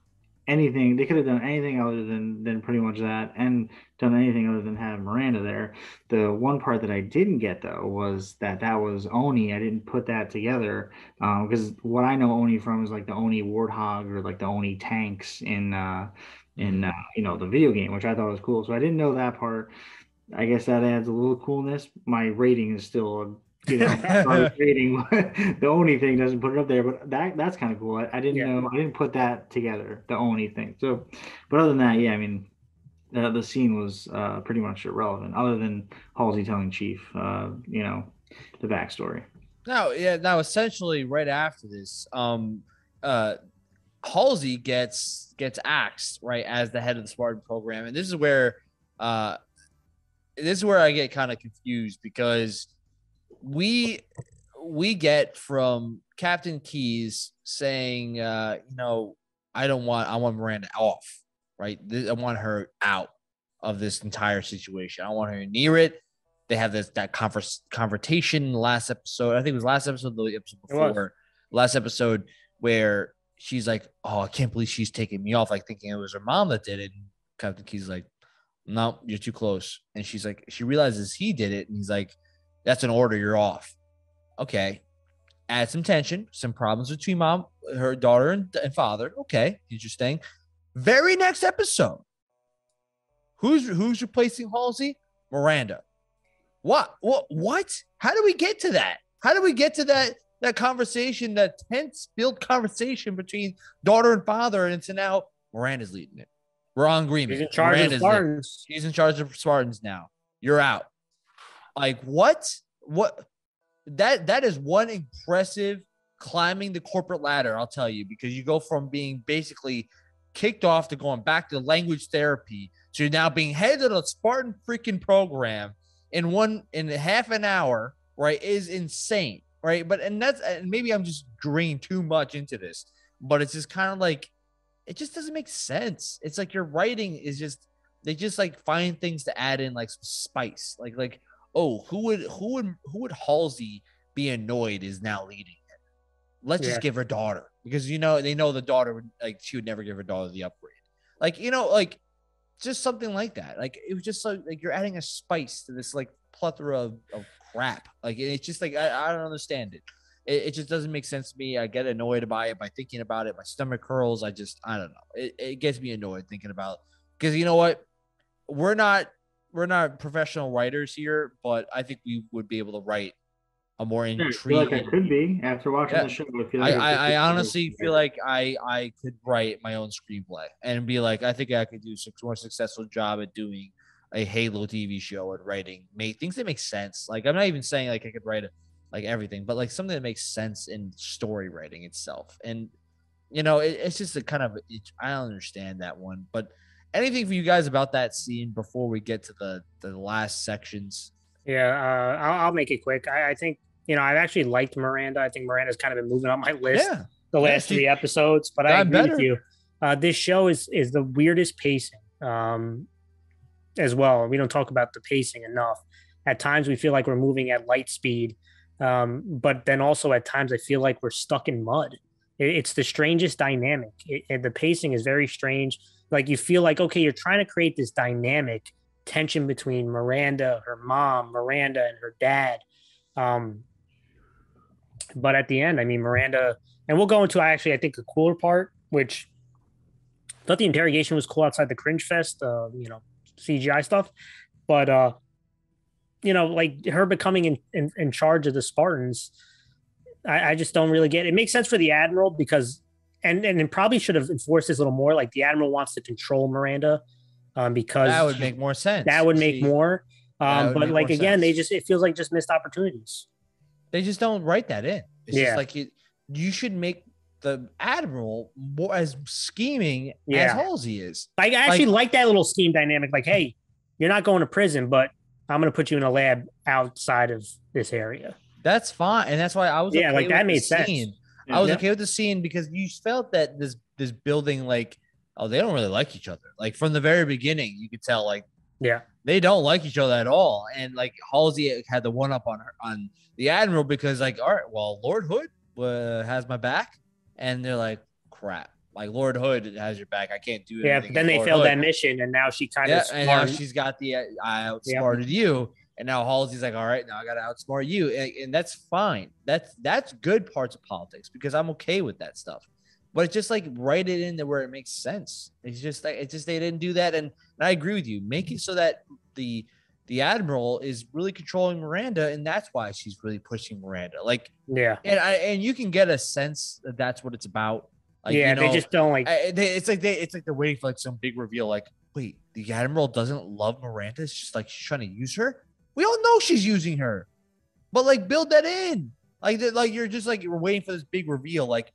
anything. They could have done anything other than than pretty much that, and done anything other than have Miranda there. The one part that I didn't get though was that that was Oni. I didn't put that together because what I know Oni from is like the Oni Warthog or like the Oni tanks in uh, in uh, you know the video game, which I thought was cool. So I didn't know that part. I guess that adds a little coolness. My rating is still a you know rating. the only thing doesn't put it up there, but that that's kind of cool. I, I didn't Yeah. know I didn't put that together. The only thing. So, but other than that, yeah, I mean. Uh, the scene was uh, pretty much irrelevant, other than Halsey telling Chief, uh, you know, the backstory. Now, yeah, now essentially right after this, um, uh, Halsey gets gets axed right as the head of the Spartan program, and this is where, uh, this is where I get kind of confused because we we get from Captain Keyes saying, uh, you know, I don't want I want Miranda off, right? I want her out of this entire situation. I want her near it. They have this that converse, confrontation last episode. I think it was last episode, the episode before last episode, where she's like, "Oh, I can't believe she's taking me off," like thinking it was her mom that did it. And Captain Key's like, "No, you're too close." And she's like, she realizes he did it, and he's like, "That's an order. You're off." Okay, add some tension, some problems between mom, her daughter, and, and father. Okay, interesting. Very next episode, who's who's replacing Halsey? Miranda. What? What? What? How do we get to that? How do we get to that that conversation, that tense filled conversation between daughter and father, and to now Miranda's leading it. We're on agreement. He's in charge Miranda's of. Spartans. She's in charge of Spartans now. You're out. Like what? What? That that is one impressive climbing the corporate ladder. I'll tell you because you go from being basically kicked off to going back to language therapy to now being head of a Spartan freaking program in one in half an hour. Right is insane. Right, but and that's and maybe I'm just dreaming too much into this, but it's just kind of like it just doesn't make sense. It's like your writing is just they just like find things to add in like spice like like oh who would who would who would halsey be annoyed is now leading it let's Yeah. just give her daughter because you know they know the daughter would like she would never give her daughter the upgrade like you know like just something like that like it was just like, like you're adding a spice to this like plethora of, of crap like it's just like I, I don't understand it. It it just doesn't make sense to me i get annoyed by it by thinking about it my stomach curls i just i don't know it, it gets me annoyed thinking about because you know what we're not we're not professional writers here, but I think we would be able to write a more Yeah, I feel like I could be after watching Yeah. the show. I, like I, I honestly feel like I I could write my own screenplay and be like I think I could do a more successful job at doing a Halo TV show and writing make things that make sense. Like I'm not even saying like I could write a, like everything, but like something that makes sense in story writing itself. And you know, it, it's just a kind of it, I don't understand that one. But anything for you guys about that scene before we get to the the last sections? Yeah, uh, I'll, I'll make it quick. I, I think you know I've actually liked Miranda. I think Miranda's kind of been moving up my list Yeah, the Yeah, last she- three episodes. But I agree with you. Uh, this show is is the weirdest pacing um, as well. We don't talk about the pacing enough. At times we feel like we're moving at light speed, um, but then also at times I feel like we're stuck in mud. It- it's the strangest dynamic. It, the pacing is very strange. Like you feel like okay, you're trying to create this dynamic tension between Miranda, her mom, Miranda, and her dad. Um, but at the end, I mean, Miranda, and we'll go into actually, I think, a cooler part, which thought the interrogation was cool outside the cringe fest, uh, you know, CGI stuff. But, uh, you know, like her becoming in, in, in charge of the Spartans, I, I just don't really get it. It makes sense for the Admiral because, and, and it probably should have enforced this a little more. Like the Admiral wants to control Miranda um, because that would make more sense. that would make more. Um, would but make like more again, they just it feels like just missed opportunities. They just don't write that in. It's Yeah. just like you, you should make the admiral more as scheming as Halsey is. Like I actually like, that little scheme dynamic. Like, hey, you're not going to prison, but I'm going to put you in a lab outside of this area. That's fine, and that's why I was Yeah, okay like, that with the made sense. scene. I was Yeah. okay with the scene because you felt that this this building like oh they don't really like each other. Like from the very beginning, you could tell like Yeah, they don't like each other at all. And like Halsey had the one up on her on the admiral because like all right, well Lord Hood uh, has my back, and they're like crap. Like Lord Hood has your back. I can't do it. yeah. But then they failed that mission, and now she kind Yeah, of and now she's got the uh, I outsmarted you, and now Halsey's like, all right, now I got to outsmart you, and, and that's fine. That's that's good parts of politics because I'm okay with that stuff. But it's just like write it in there where it makes sense. It's just like it's just they didn't do that, and, and I agree with you. Make it so that the the admiral is really controlling Miranda, and that's why she's really pushing Miranda. Like, yeah, and I and you can get a sense that that's what it's about. Like, yeah. you know, they just don't like. I, they, it's like they it's like they're waiting for like some big reveal. Like, wait, the admiral doesn't love Miranda. It's just like she's trying to use her. We all know she's using her, but like build that in. Like, that- like you're just like you're waiting for this big reveal. Like,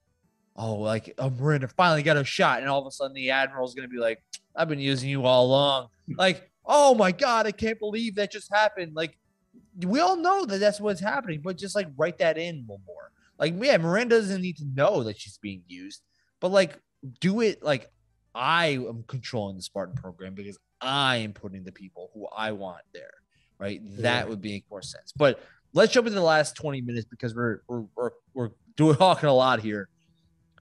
oh, like oh, Miranda finally got a shot, and all of a sudden the admiral's gonna be like, I've been using you all along. Hmm. Like, oh my god, I can't believe that just happened. Like, we all know that that's what's happening, but just like write that in little more. Like, yeah, Miranda doesn't need to know that she's being used, but like do it like I am controlling the Spartan program because I am putting the people who I want there, right? That Yeah. would make more sense. But let's jump into the last 20 minutes because we're we're we're, we're doing talking a lot here.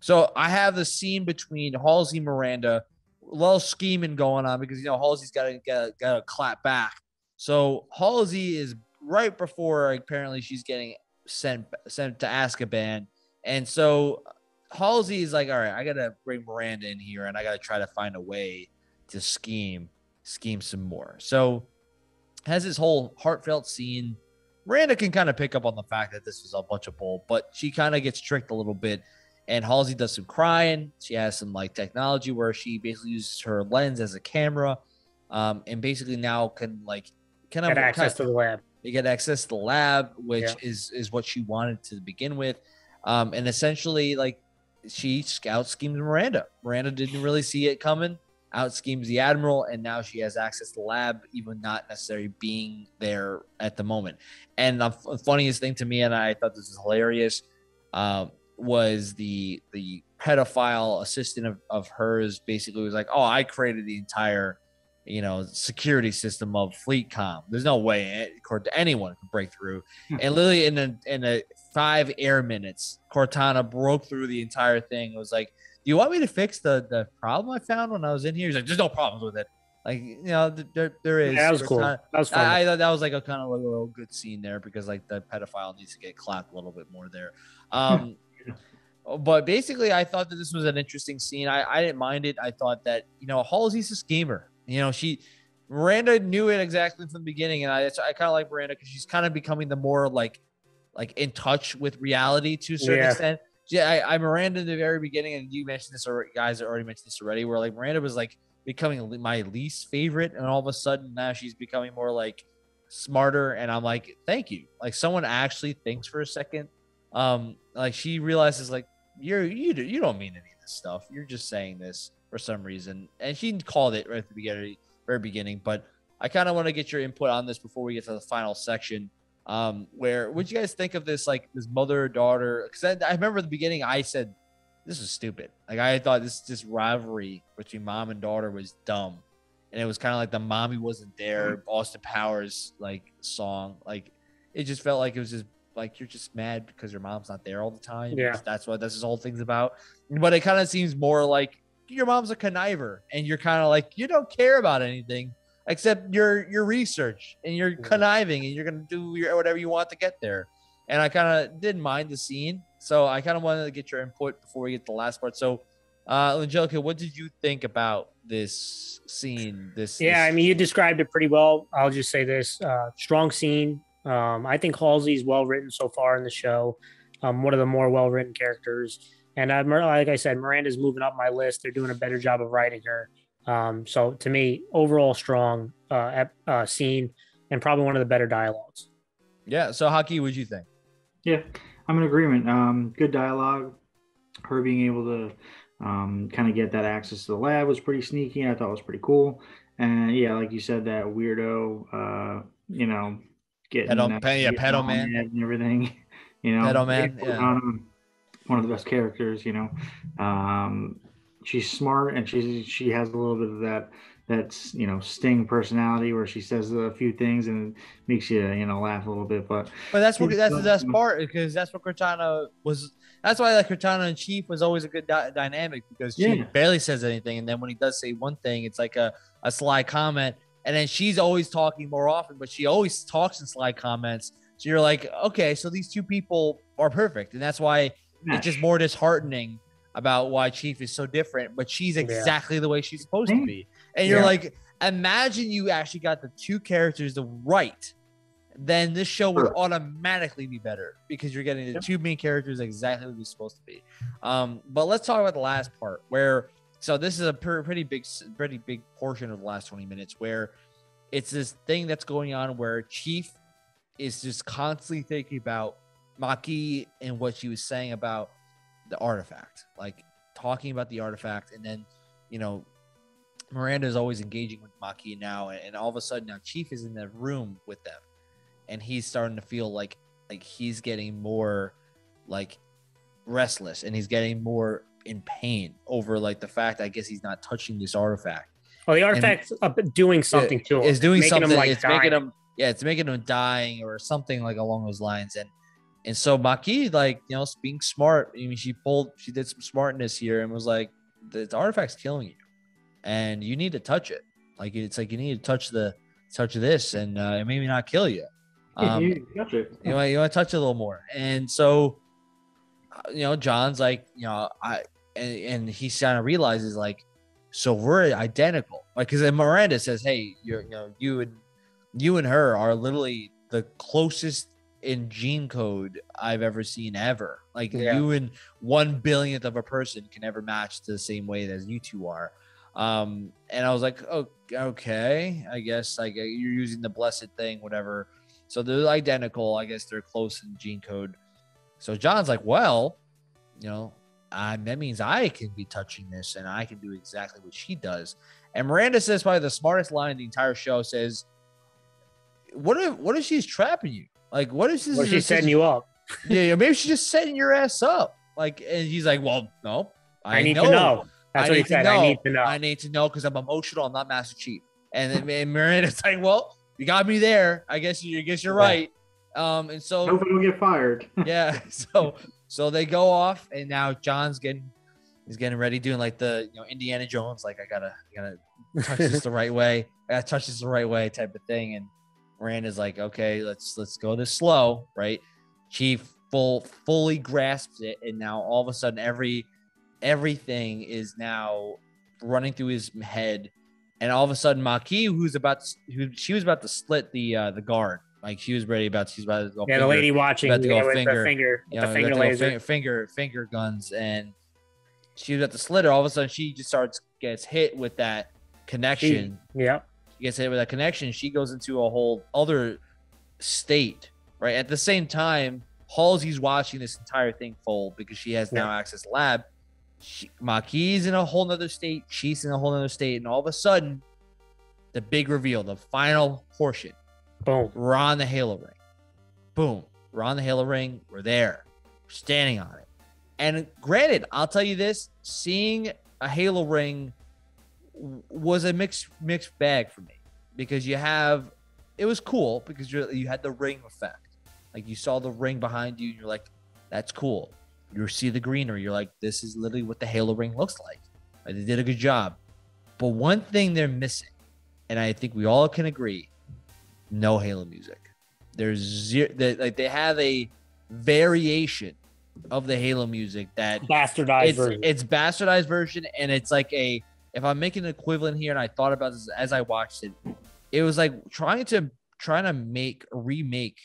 So I have the scene between Halsey and Miranda, a little scheming going on because you know Halsey's got to got got to clap back. So Halsey is right before apparently she's getting sent sent to Azkaban, and so Halsey is like, all right, I gotta bring Miranda in here, and I gotta try to find a way to scheme scheme some more. So has this whole heartfelt scene. Miranda can kind of pick up on the fact that this was a bunch of bull, but she kind of gets tricked a little bit. And Halsey does some crying. She has some like technology where she basically uses her lens as a camera, um, and basically now can like kind of Get access to the lab. they get access to the lab, which Yeah. is is what she wanted to begin with, um, and essentially like she out schemes Miranda. Miranda didn't really see it coming. Out schemes the admiral, and now she has access to the lab, even not necessarily being there at the moment. And the funniest thing to me, and I thought this was hilarious, um, was the the pedophile assistant of, of hers basically was like, "Oh, I created the entire." you know, security system of FleetCom. There's no way, it- according to anyone, could break through. and literally in a in a five air minutes, Cortana broke through the entire thing. It was like, "Do you want me to fix the the problem I found when I was in here?" He's like, "There's no problems with it." Like you know, there there is. Yeah, that was cool. That was fun. I, I thought that was like a kind of like a little good scene there because like the pedophile needs to get clapped a little bit more there. Um, but basically, I thought that this was an interesting scene. I, I didn't mind it. I thought that you know Halsey's a schemer. You know she Miranda knew it exactly from the beginning, and I I kind of like Miranda because she's kind of becoming the more like like in touch with reality to a certain Yeah. extent. Yeah, I, I Miranda in the very beginning, and you mentioned this or guys already mentioned this already. Where like Miranda was like becoming my least favorite, and all of a sudden now she's becoming more like smarter. And I'm like, thank you. Like someone actually thinks for a second. Um, like she realizes like you're you do, you don't mean any of this stuff. You're just saying this for some reason, and she called it right at the beginning, very beginning. But I kind of want to get your input on this before we get to the final section. Um, where would you guys think of this like this mother daughter? Because I, I remember at the beginning I said this is stupid. Like I thought this this rivalry between mom and daughter was dumb, and it was kind of like the mommy wasn't there. Austin Powers like song, like it just felt like it was just like you're just mad because your mom's not there all the time. Yeah. that's what this whole thing's about. But it kind of seems more like your mom's a conniver, and you're kind of like you don't care about anything except your your research and you're conniving and you're gonna do your whatever you want to get there. And I kind of didn't mind the scene, so I kind of wanted to get your input before we get to the last part. So, uh, Angelica, what did you think about this scene? This Yeah, this- I mean, you described it pretty well. I'll just say this: uh, strong scene. Um, I think Halsey's well written so far in the show. Um, one of the more well written characters, and I, like I said, Miranda's moving up my list. They're doing a better job of writing her. Um, so to me, overall strong uh, ep- uh, scene and probably one of the better dialogues. yeah. So, Haki, what'd you think? Yeah, I'm in agreement. Um, good dialogue. Her being able to um, kind of get that access to the lab was pretty sneaky. I thought was pretty cool. And yeah, like you said, that weirdo, uh, you know, getting Pedo- uh, pe- yeah, getting pedo man. and everything. You know, pedal man, yeah. Cortana, one of the best characters. You know, um, she's smart and she she has a little bit of that that's you know sting personality where she says a few things and makes you you know laugh a little bit. But But that's what that's the best part because that's what Cortana was. That's why like Cortana and Chief was always a good dy- dynamic because she Yeah. barely says anything, and then when he does say one thing, it's like a, a sly comment, and then she's always talking more often, but she always talks in sly comments. So you're like, okay, so these two people are perfect, and that's why it's just more disheartening about why Chief is so different, but she's exactly the way she's supposed to be. And you're Yeah. like, imagine you actually got the two characters the right, then this show would Sure. automatically be better because you're getting the two main characters exactly what they're supposed to be. Um, but let's talk about the last part where so this is a pretty big pretty big portion of the last 20 minutes where it's this thing that's going on where Chief is just constantly thinking about Makee and what she was saying about the artifact, like talking about the artifact, and then you know Miranda is always engaging with Makee now, and, and all of a sudden now Chief is in the room with them, and he's starting to feel like like he's getting more like restless, and he's getting more in pain over like the fact I guess he's not touching this artifact. Oh, the artifact's up doing something to him. It's doing something. Him, like, it's making him yeah, it's making him dying or something like along those lines. And and so Makee, like, you know, being smart, I mean, she pulled she did some smartness here and was like, the, the artifact's killing you. And you need to touch it. Like it's like you need to touch the touch of this and uh, it maybe not kill you. Um, you touch it. you want you want to touch it a little more and so uh, you know john's like you know i and, and he kind of realizes like so we're identical like because then miranda says hey you're you know you and you and her are literally the closest in gene code i've ever seen ever like Yeah. you and one billionth of a person can never match the same way as you two are um and i was like oh okay i guess like uh, you're using the blessed thing whatever so they're identical. I guess they're close in gene code. So John's like, well, you know, uh, that means I can be touching this and I can do exactly what she does. And Miranda says probably the smartest line in the entire show says, "What if what if she's trapping you? Like, what if this Or she's setting you up. Yeah, yeah, maybe she's just setting your ass up. Like, and he's like, well, no, I, need to know. That's I what he need to said. I know. need to know. I need to know because I'm emotional. I'm not Master Chief. And then and Miranda's like, well, you got me there. I guess you. I guess you're Yeah. right. Um, and so Hope I don't get fired. yeah, so so they go off, and now John's getting he's getting ready, doing like the you know Indiana Jones, like I gotta I gotta touch this the right way. I gotta touch this the right way, type of thing. And Miranda's like, okay, let's let's go this slow, right? Chief full fully grasps it, and now all of a sudden, every everything is now running through his head, and all of a sudden, Makee, who's about to, who she was about to slit the uh the guard, like she was ready about she's about to go yeah, the lady watching about to go yeah, with finger- the finger, with you the finger got to go laser. finger, finger finger guns, and she was at the slitter. All of a sudden, she just starts gets hit with that connection. Yeah. She gets hit with that connection. She goes into a whole other state. Right at the same time, Halsey's watching this entire thing fold because she has now access lab. She, Makee's in a whole nother state. She's in a whole nother state, and all of a sudden, the big reveal, the final portion. Boom. We're on the Halo ring. Boom. We're on the Halo ring. We're there. We're standing on it. And granted, I'll tell you this: seeing a Halo ring was a mixed mixed bag for me because you have it was cool because you you had the ring effect. Like you saw the ring behind you, and you're like, "That's cool." You see the greenery, you're like, "This is literally what the Halo ring looks like." Like, they did a good job. But one thing they're missing, and I think we all can agree, no Halo music. There's zero. They, like they have a variation of the Halo music that Bastardized it's version. it's bastardized version, and it's like a. If I'm making an equivalent here, and I thought about this as I watched it, it was like trying to trying to make remake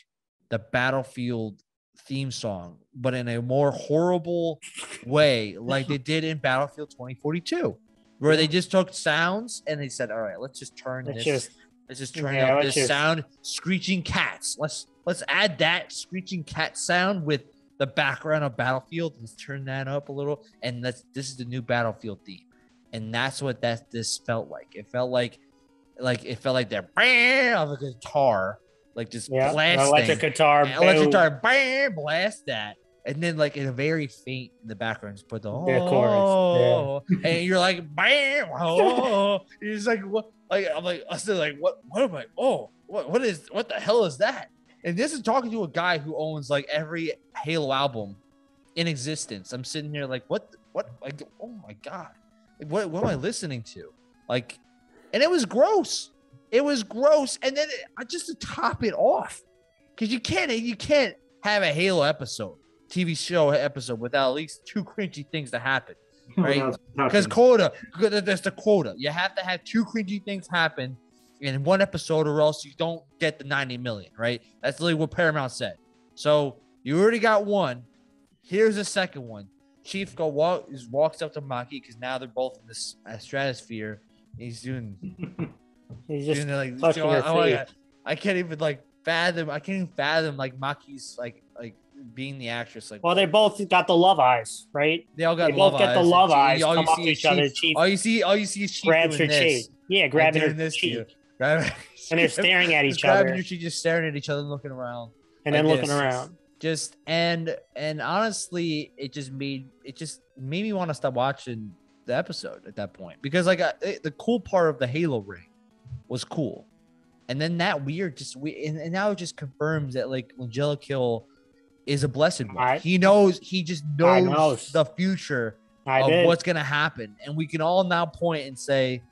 the Battlefield theme song, but in a more horrible way, like they did in Battlefield 2042, where they just took sounds and they said, "All right, let's just turn Let's this." just Let's just turn Yeah, up this just- sound, screeching cats. Let's let's add that screeching cat sound with the background of Battlefield. Let's turn that up a little, and let's. This is the new Battlefield theme, and that's what that this felt like. It felt like, like it felt like that bam of a guitar, like just yeah. blasting, electric guitar. and electric guitar, bam, blast that, and then like in a very faint in the background, just put the oh, Yeah, chorus, and you're like bam, oh, you're like what? Like I'm like I said, like what? What am I? Oh, what? What is? What the hell is that? And this is talking to a guy who owns like every Halo album in existence. I'm sitting here like, what? What? Like, oh my god, what? What am I listening to? Like, and it was gross. It was gross. And then it, just to top it off, because you can't you can't have a Halo episode, TV show episode without at least two cringy things to happen. Right. Because quota, that's the quota. You have to have two cringy things happen in one episode, or else you don't get the 90 million, right? That's literally what Paramount said. So you already got one. Here's the second one. Chief go walk is walks up to Makee because now they're both in this uh, stratosphere. He's doing, He's just doing like touching you know, her I, wanna- face. I can't even like fathom. I can't even fathom like Makee's like like being the actress. Like well, they both got the love eyes, right? they all got they both love get the love And eyes, all you come up see to each other. Chief- Chief All you see, all you see is Chief grabs her this. cheek. Yeah, grabbing her this cheek, Grabbing- and they're staring at each grabbing other, your cheek, just staring at each other, looking around. and then like looking this. around. Just and and honestly, it just made it just made me want to stop watching the episode at that point because like uh, it, the cool part of the Halo ring was cool, and then that weird just we and, and now it just confirms that like Langella Kill is a blessed one. I- he knows he just I knows the future I of did. what's gonna happen, and we can all now point and say,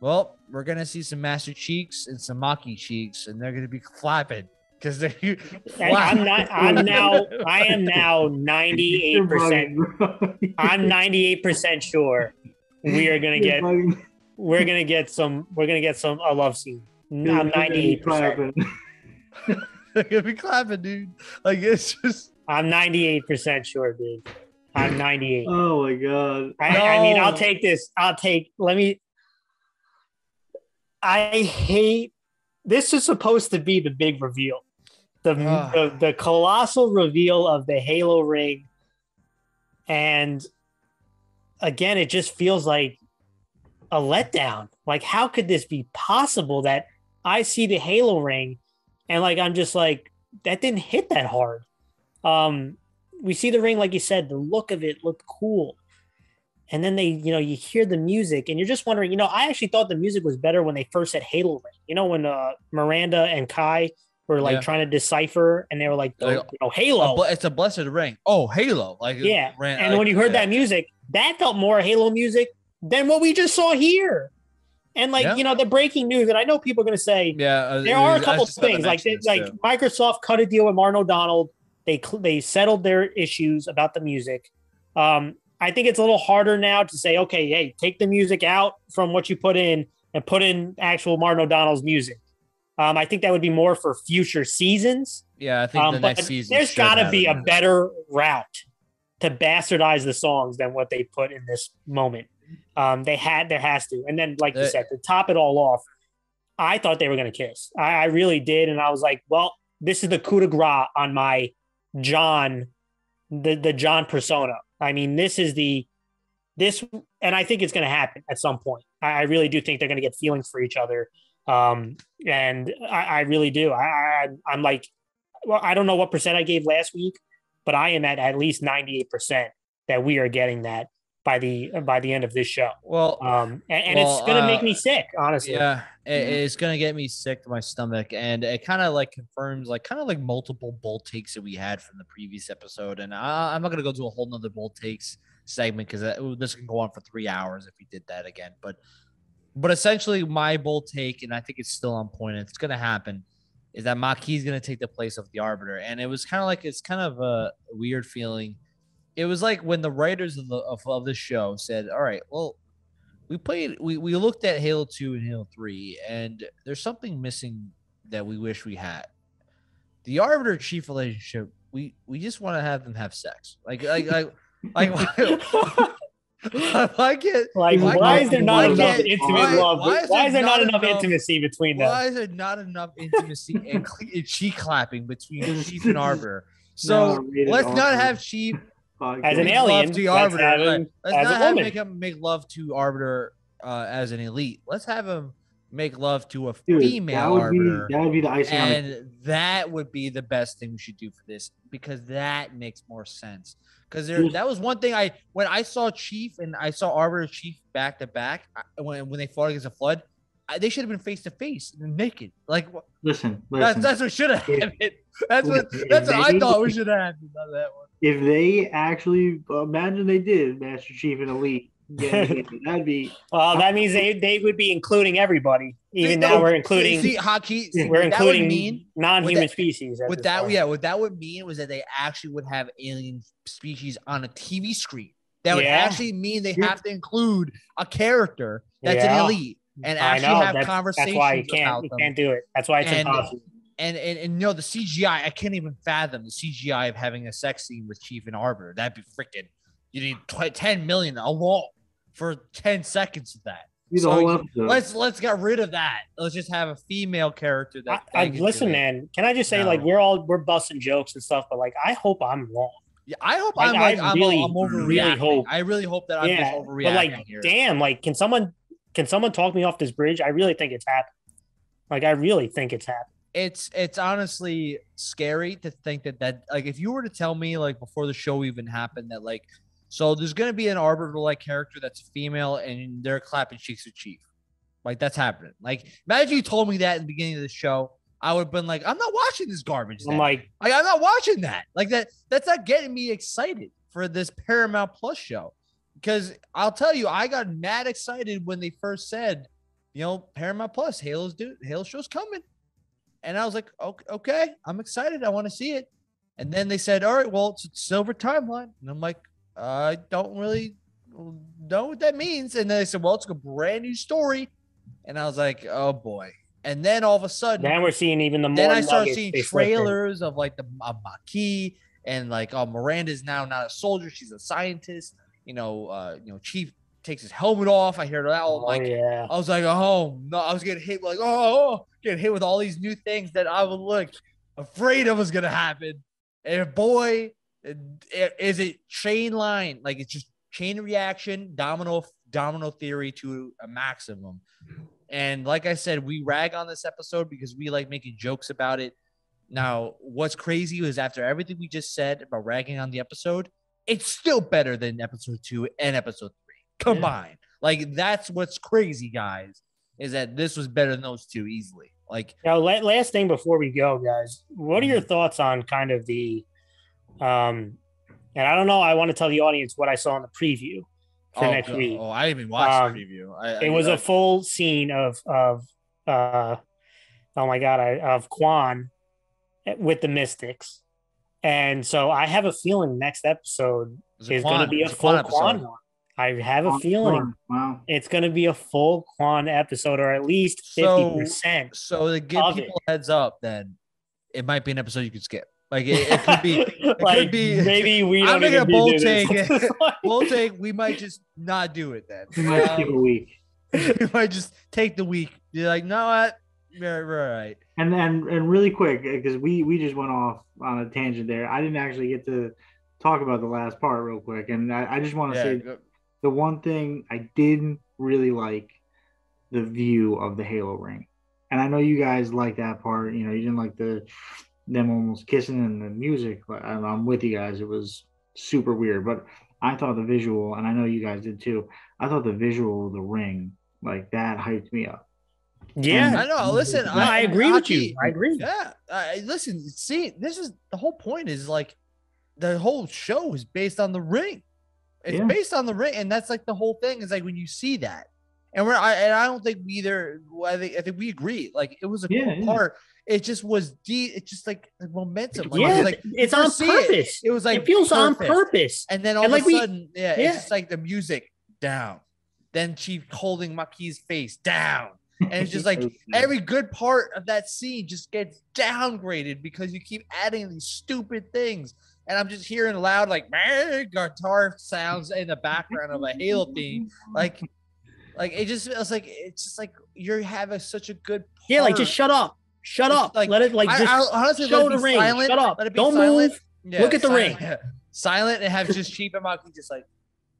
"Well, we're gonna see some Master Cheeks and some Makee Cheeks, and they're gonna be clapping because they." And I'm not. I'm now. I am now 98 percent. I'm 98 percent sure we are gonna get. We're gonna get some. We're gonna get some a love scene. I'm 98 percent. they're gonna be clapping, dude. Like it's just. I'm 98 percent sure, dude. I'm 98. Oh my god. I, I mean, I'll take this. I'll take. Let me. I hate. This is supposed to be the big reveal, the Ah. the, the colossal reveal of the Halo ring, and again, it just feels like a letdown. Like, how could this be possible that I see the Halo ring, and like I'm just like that didn't hit that hard. Um, we see the ring, like you said, the look of it looked cool. And then they, you know, you hear the music and you're just wondering, you know, I actually thought the music was better when they first said Halo Ring. You know, when uh, Miranda and Kai were like Yeah. trying to decipher and they were like, Like, oh, you know, A Halo. ble- it's a blessed ring. Oh, Halo! Like yeah. ran- and like, when you heard yeah. that music, that felt more Halo music than what we just saw here. And like, Yeah. you know, the breaking news, and I know people are going to say, yeah, uh, there are a couple just thought to things like they, like too. Microsoft cut a deal with Martin O'Donnell. They they settled their issues about the music. Um, I think it's a little harder now to say, okay, hey, take the music out from what you put in and put in actual Martin O'Donnell's music. Um, I think that would be more for future seasons. yeah, I think Um, the but next season. there's got to be it. a better route to bastardize the songs than what they put in this moment. Um, they had, there has to, and then like you Uh, said, to top it all off, I thought they were going to kiss. I, I really did, and I was like, well, this is the coup de grace on my John, the the John persona. I mean, this is the this, and I think it's going to happen at some point. I, I really do think they're going to get feelings for each other, um, and I, I really do. I, I I'm like, well, I don't know what percent I gave last week, but I am at at least ninety eight percent that we are getting that by the by the end of this show. Well, Um, and, and Well, it's going to make uh, me sick, honestly. Yeah, it, Mhm. it's gonna get me sick to my stomach, and it kind of like confirms like kind of like multiple bold takes that we had from the previous episode. And I, I'm not gonna go to a whole nother bold takes segment because this can go on for three hours if we did that again. But but essentially, my bold take, and I think it's still on point. It's gonna happen. Is that Makee is gonna take the place of the arbiter, and it was kind of like it's kind of a weird feeling. It was like when the writers of the of, of the show said, "All right, well, we played we, we looked at halo 2 and halo 3 and there's something missing that we wish we had the arbiter chief relationship we we just want to have them have sex like like like like why can't Like, Why why, is there why not enough can't- intimate why- love? why is Why there is there not, not enough, enough- intimacy between them? why is there not enough intimacy and, cle- and cheek clapping between chief and arbiter so rated let's not R. have chief As an make alien, love to let's arbiter have right. him let's as not a have woman. make him make love to arbiter uh, as an elite let's have him make love to a Dude, female that would arbiter be that would be the icing on the and that would be the best thing we should do for this because that makes more sense. Because there, that was one thing I when I saw Chief and I saw Arbor Chief back to back when when they fought against the flood, I, they should have been face to face and naked. Like wh- Listen, that's that's what should have happened. That's what that's what I thought we should have happened on that one. if they actually imagine they did Master Chief and Elite, yeah, that'd be Well, that means they, they would be including everybody. Even No, now we're including see Haki. We're what that would including mean non-human that- species. at what that point. yeah what that would mean was that they actually would have alien species on a TV screen. That would Yeah. actually mean they have to include a character that's Yeah. an elite and I actually know. have that's, conversations that's why you can't about you them. can't do it. That's why it's And- impossible. And, and and you know the CGI, I can't even fathom the CGI of having a sex scene with Chief and Arbiter. That'd be freaking. You need tw- ten million alone for ten seconds of that. the So whole episode. Let's let's get rid of that. Let's just have a female character that. I, that can listen, do man. Can I just say, No. like, we're all we're busting jokes and stuff, but like, I hope I'm wrong. Yeah, I hope Like, I'm like I I'm, really, I'm overreacting. really hope- I really hope that I'm yeah, just overreacting but like, here. damn, like, can someone can someone talk me off this bridge? I really think it's happened. Like, I really think it's happened. it's it's honestly scary to think that that like if you were to tell me like before the show even happened that like so there's gonna be an arbiter like character that's female and they're clapping cheeks with Chief, like that's happening. Like imagine you told me that in the beginning of the show, I would have been like, I'm not watching this garbage. I'm like, Like I'm not watching that. Like that. That's not getting me excited for this Paramount Plus show. Because I'll tell you, I got mad excited when they first said, you know, Paramount Plus, Halo's do Halo show's coming, and I was like, okay, okay, I'm excited. I want to see it. And then they said, all right, well, it's a silver timeline, and I'm like, I don't really know what that means. And then they said, well, it's a brand new story, and I was like, oh boy. And then all of a sudden, now we're seeing even the more. then I started seeing they slip in. trailers of like the uh, Makee and like oh Miranda's now not a soldier, she's a scientist. You know, uh, you know, Chief takes his helmet off. I hear that all Oh, like yeah. I was like, oh no, I was getting hit like oh, oh, getting hit with all these new things that I was like afraid of was gonna happen. And boy, is it chain line like it's just chain reaction, domino domino theory to a maximum. Mm-hmm. And like I said, we rag on this episode because we like making jokes about it. Now, what's crazy is after everything we just said about ragging on the episode, it's still better than episode two and episode three combined. Like that's what's crazy, guys, is that this was better than those two easily. Like Now, last thing before we go, guys, what are your mm-hmm. thoughts on kind of the, um, and I don't know, I want to tell the audience what I saw in the preview for oh, next God. week. Oh, I didn't even watch Um, the preview. I, it I- was a full scene of of uh oh my god I, of Kwan with the Mystics, and so I have a feeling next episode it was a is going to be it a full Kwan. Kwan one. I have a feeling Wow. it's going to be a full Kwan episode, or at least fifty percent. So to give of it. people heads up, then it might be an episode you could skip. Like it, it could be like could be- maybe we I'm don't making even a bold do this. take. We'll take. We might just not do it then. We might skip a Um, week. we might just take the week. You're like, no, what? Right, right, right. And and and really quick because we we just went off on a tangent there. I didn't actually get to talk about the last part real quick, and I, I just want to Yeah, say go- the one thing I didn't really like the view of the Halo ring, and I know you guys like that part. You know, you didn't like the them almost kissing and the music. But I'm, I'm with you guys. It was super weird, but I thought the visual, and I know you guys did too. I thought the visual of the ring like that hyped me up. yeah, I know. Listen, No, I agree with you. Aki- I agree. Yeah. I listen, see, this is the whole point is like the whole show is based on the ring. It's Yeah. based on the ring, and that's like the whole thing is like when you see that. And we're I and I don't think we either I think I think we agree. Like it was a Yeah, cool yeah. Part. It just was de it's just like momentum. Like, yeah, it was like it's on first see it, purpose. It, was like it feels on purpose. And then all And, like, of we- a sudden, yeah, yeah. it's just like the music down. Then Chief holding Makee's face down. And it's just like every good part of that scene just gets downgraded because you keep adding these stupid things. And I'm just hearing loud like "Meh," guitar sounds in the background of a Halo theme. Like, like it just feels like it's just like you're having such a good. Yeah, like just shut up. Shut Just, up. like, let it like just I honestly show the ring. silent. Shut up. Let it be Don't silent. move. Yeah, Look at the silent, ring. Silent and have just Chief and Makee just like,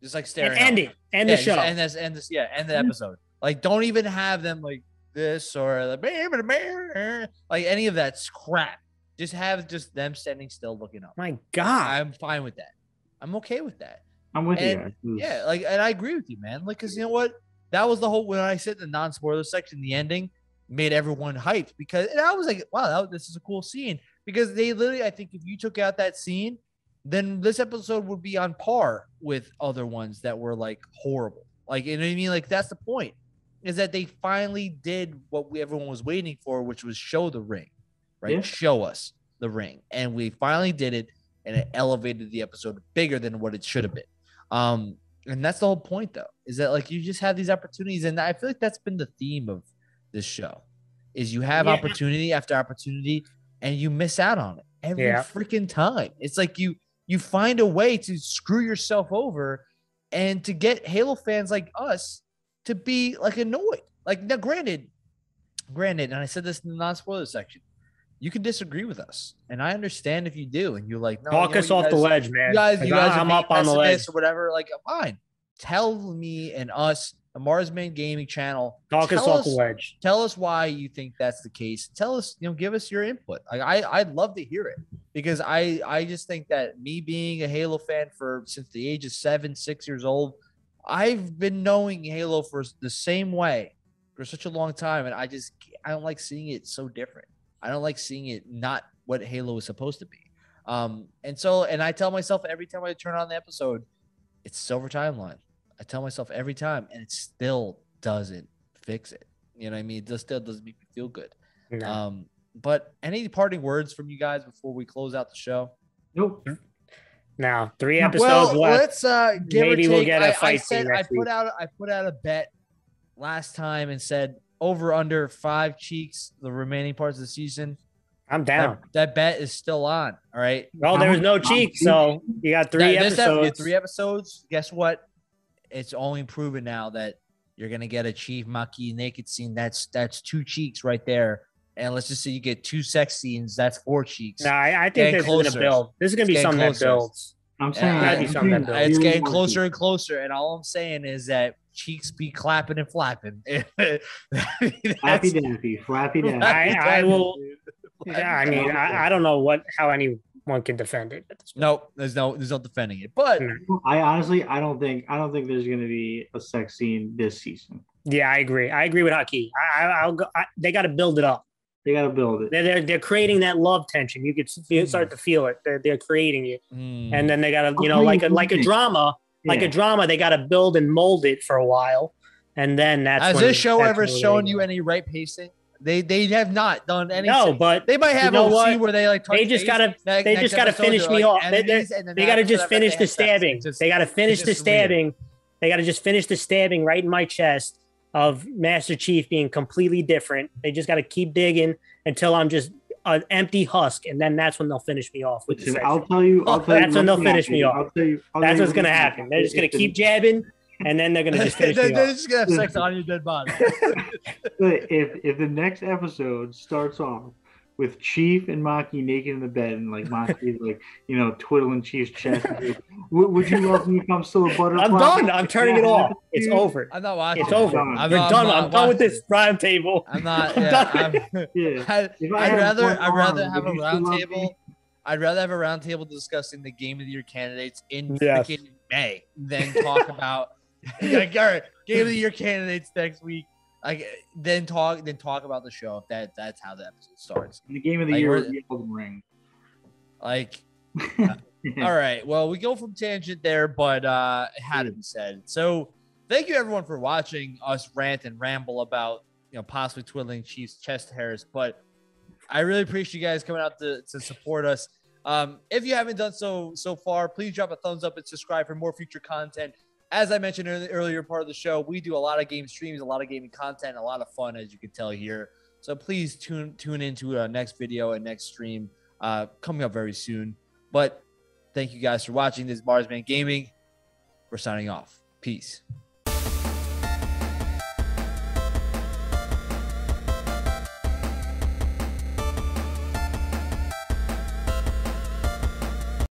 just like And end it. End yeah, the show. Just end this, end this, yeah, end the mm-hmm. episode. Like, don't even have them like this or the like any of that crap. Just have just them standing still looking up. My God. I'm fine with that. I'm okay with that. I'm with And- you. It Yeah, like, and I agree with you, man. Like, cause you know what? That was the whole when I said the non-spoiler section, the ending made everyone hyped because and I was like, wow, that, this is a cool scene because they literally, I think, if you took out that scene, then this episode would be on par with other ones that were like horrible. Like, you know what I mean? Like, that's the point is that they finally did what we everyone was waiting for, which was show the ring, right? Yeah. Show us the ring, and we finally did it, and it elevated the episode bigger than what it should have been. Um, and that's the whole point, though, is that like you just have these opportunities, and I feel like that's been the theme of this show, is you have Yeah. opportunity after opportunity, and you miss out on it every Yeah. freaking time. It's like you you find a way to screw yourself over, and to get Halo fans like us to be like annoyed. Like now, granted, granted, and I said this in the non-spoiler section, you can disagree with us, and I understand if you do, and you're like, no, Talk you know, us off the ledge, man. you guys, you guys I'm up on the ledge. or whatever. Like, fine. Tell me and us the Marzzman Gaming channel. Talk us Tell off us- the ledge. Tell us why you think that's the case. Tell us, you know, give us your input. Like I, I'd love to hear it because I, I just think that me being a Halo fan for since the age of seven, six years old, I've been knowing Halo for the same way for such a long time, and I just I don't like seeing it so different. I don't like seeing it not what Halo is supposed to be. Um, and so, and I tell myself every time I turn on the episode, it's silver timeline. I tell myself every time, and it still doesn't fix it. You know what I mean? It just still doesn't make me feel good. No. Um, but any parting words from you guys before we close out the show? Nope. now, three episodes well, left. let's uh, give Maybe or we'll get a I- I, fight said scene I put week. out I put out a bet last time and said over under five cheeks the remaining parts of the season. I'm down. That, that bet is still on. All right. Well, there was no I'm- cheek, so you got three That- this ep- episodes. three episodes. Guess what? It's only proven now that you're gonna get a Chief Makee naked scene. That's that's two cheeks right there. And let's just say you get two sex scenes. That's four cheeks. No, I, I think Getting this is going to build. This is going to be It's getting something closer. that builds. I'm saying Gotta be something that I it's getting closer and closer. And all I'm saying is that cheeks be clapping and flapping. Flappy That's- Daffy, Flappy Daffy. I- I will- Yeah, I mean, I, I don't know what how anyone can defend it. At this point. No, there's no there's no defending it. But I honestly, I don't think, I don't think there's going to be a sex scene this season. Yeah, I agree. I agree with Haki. I, I, I'll go. I, they got to build it up. They got to build it. They're, they're they're creating that love tension. You could feel, start to feel it. They're, they're creating it, mm, and then they got to you know like a like a one thing. drama, like Yeah. a drama. They got to build and mold it for a while, and then that's has when- this show ever shown you any right pacing? They they have not done any. No, but they might have know a what? scene where they like They just gotta- Ne- they just gotta finish me like off. They- they- enemies, and then they got to just finish the stabbing. Just- they got to finish the just weird. stabbing. They got to just finish the stabbing right in my chest of Master Chief being completely different. They just got to keep digging until I'm just an empty husk, and then that's when they'll finish me off with Listen, sex. I'll tell you. I'll tell you That's when they'll what's finish me off. I'll tell you. I'll That's tell you what's gonna what's happen. They're just gonna keep jabbing, and then they're gonna just finish they're, me they're off. just gonna have sex on your dead body. If if the next episode starts off with Chief and Makee naked in the bed and like Makee's like you know twiddling Chief's chest, would, would you love me if I'm still a butterfly? I'm done. I'm turning it off. It's over. I'm not watching. It's over. I'm You're not- done. not I'm done with this it. prime table. I'm not. I'm Yeah, done. I'm, Yeah. I'd, I I'd rather I'd rather have a would you still round love me? table. I'd rather have a round table discussing the game of the year candidates in Yes. freaking May than talk about like all right, game of the year candidates next week. Like then talk then talk about the show if that that's how the episode starts. The game of the Like, year is the Elden Ring. Like all right, well we go from tangent there, but uh it had to be said. So thank you everyone for watching us rant and ramble about you know possibly twiddling Chiefs chest hairs, but I really appreciate you guys coming out to, to support us. Um, if you haven't done so so far, please drop a thumbs up and subscribe for more future content. As I mentioned in the earlier part of the show, we do a lot of game streams, a lot of gaming content, a lot of fun, as you can tell here. So please tune tune into our next video and next stream uh, coming up very soon. But thank you guys for watching. This is Marzzman Gaming. We're signing off. Peace.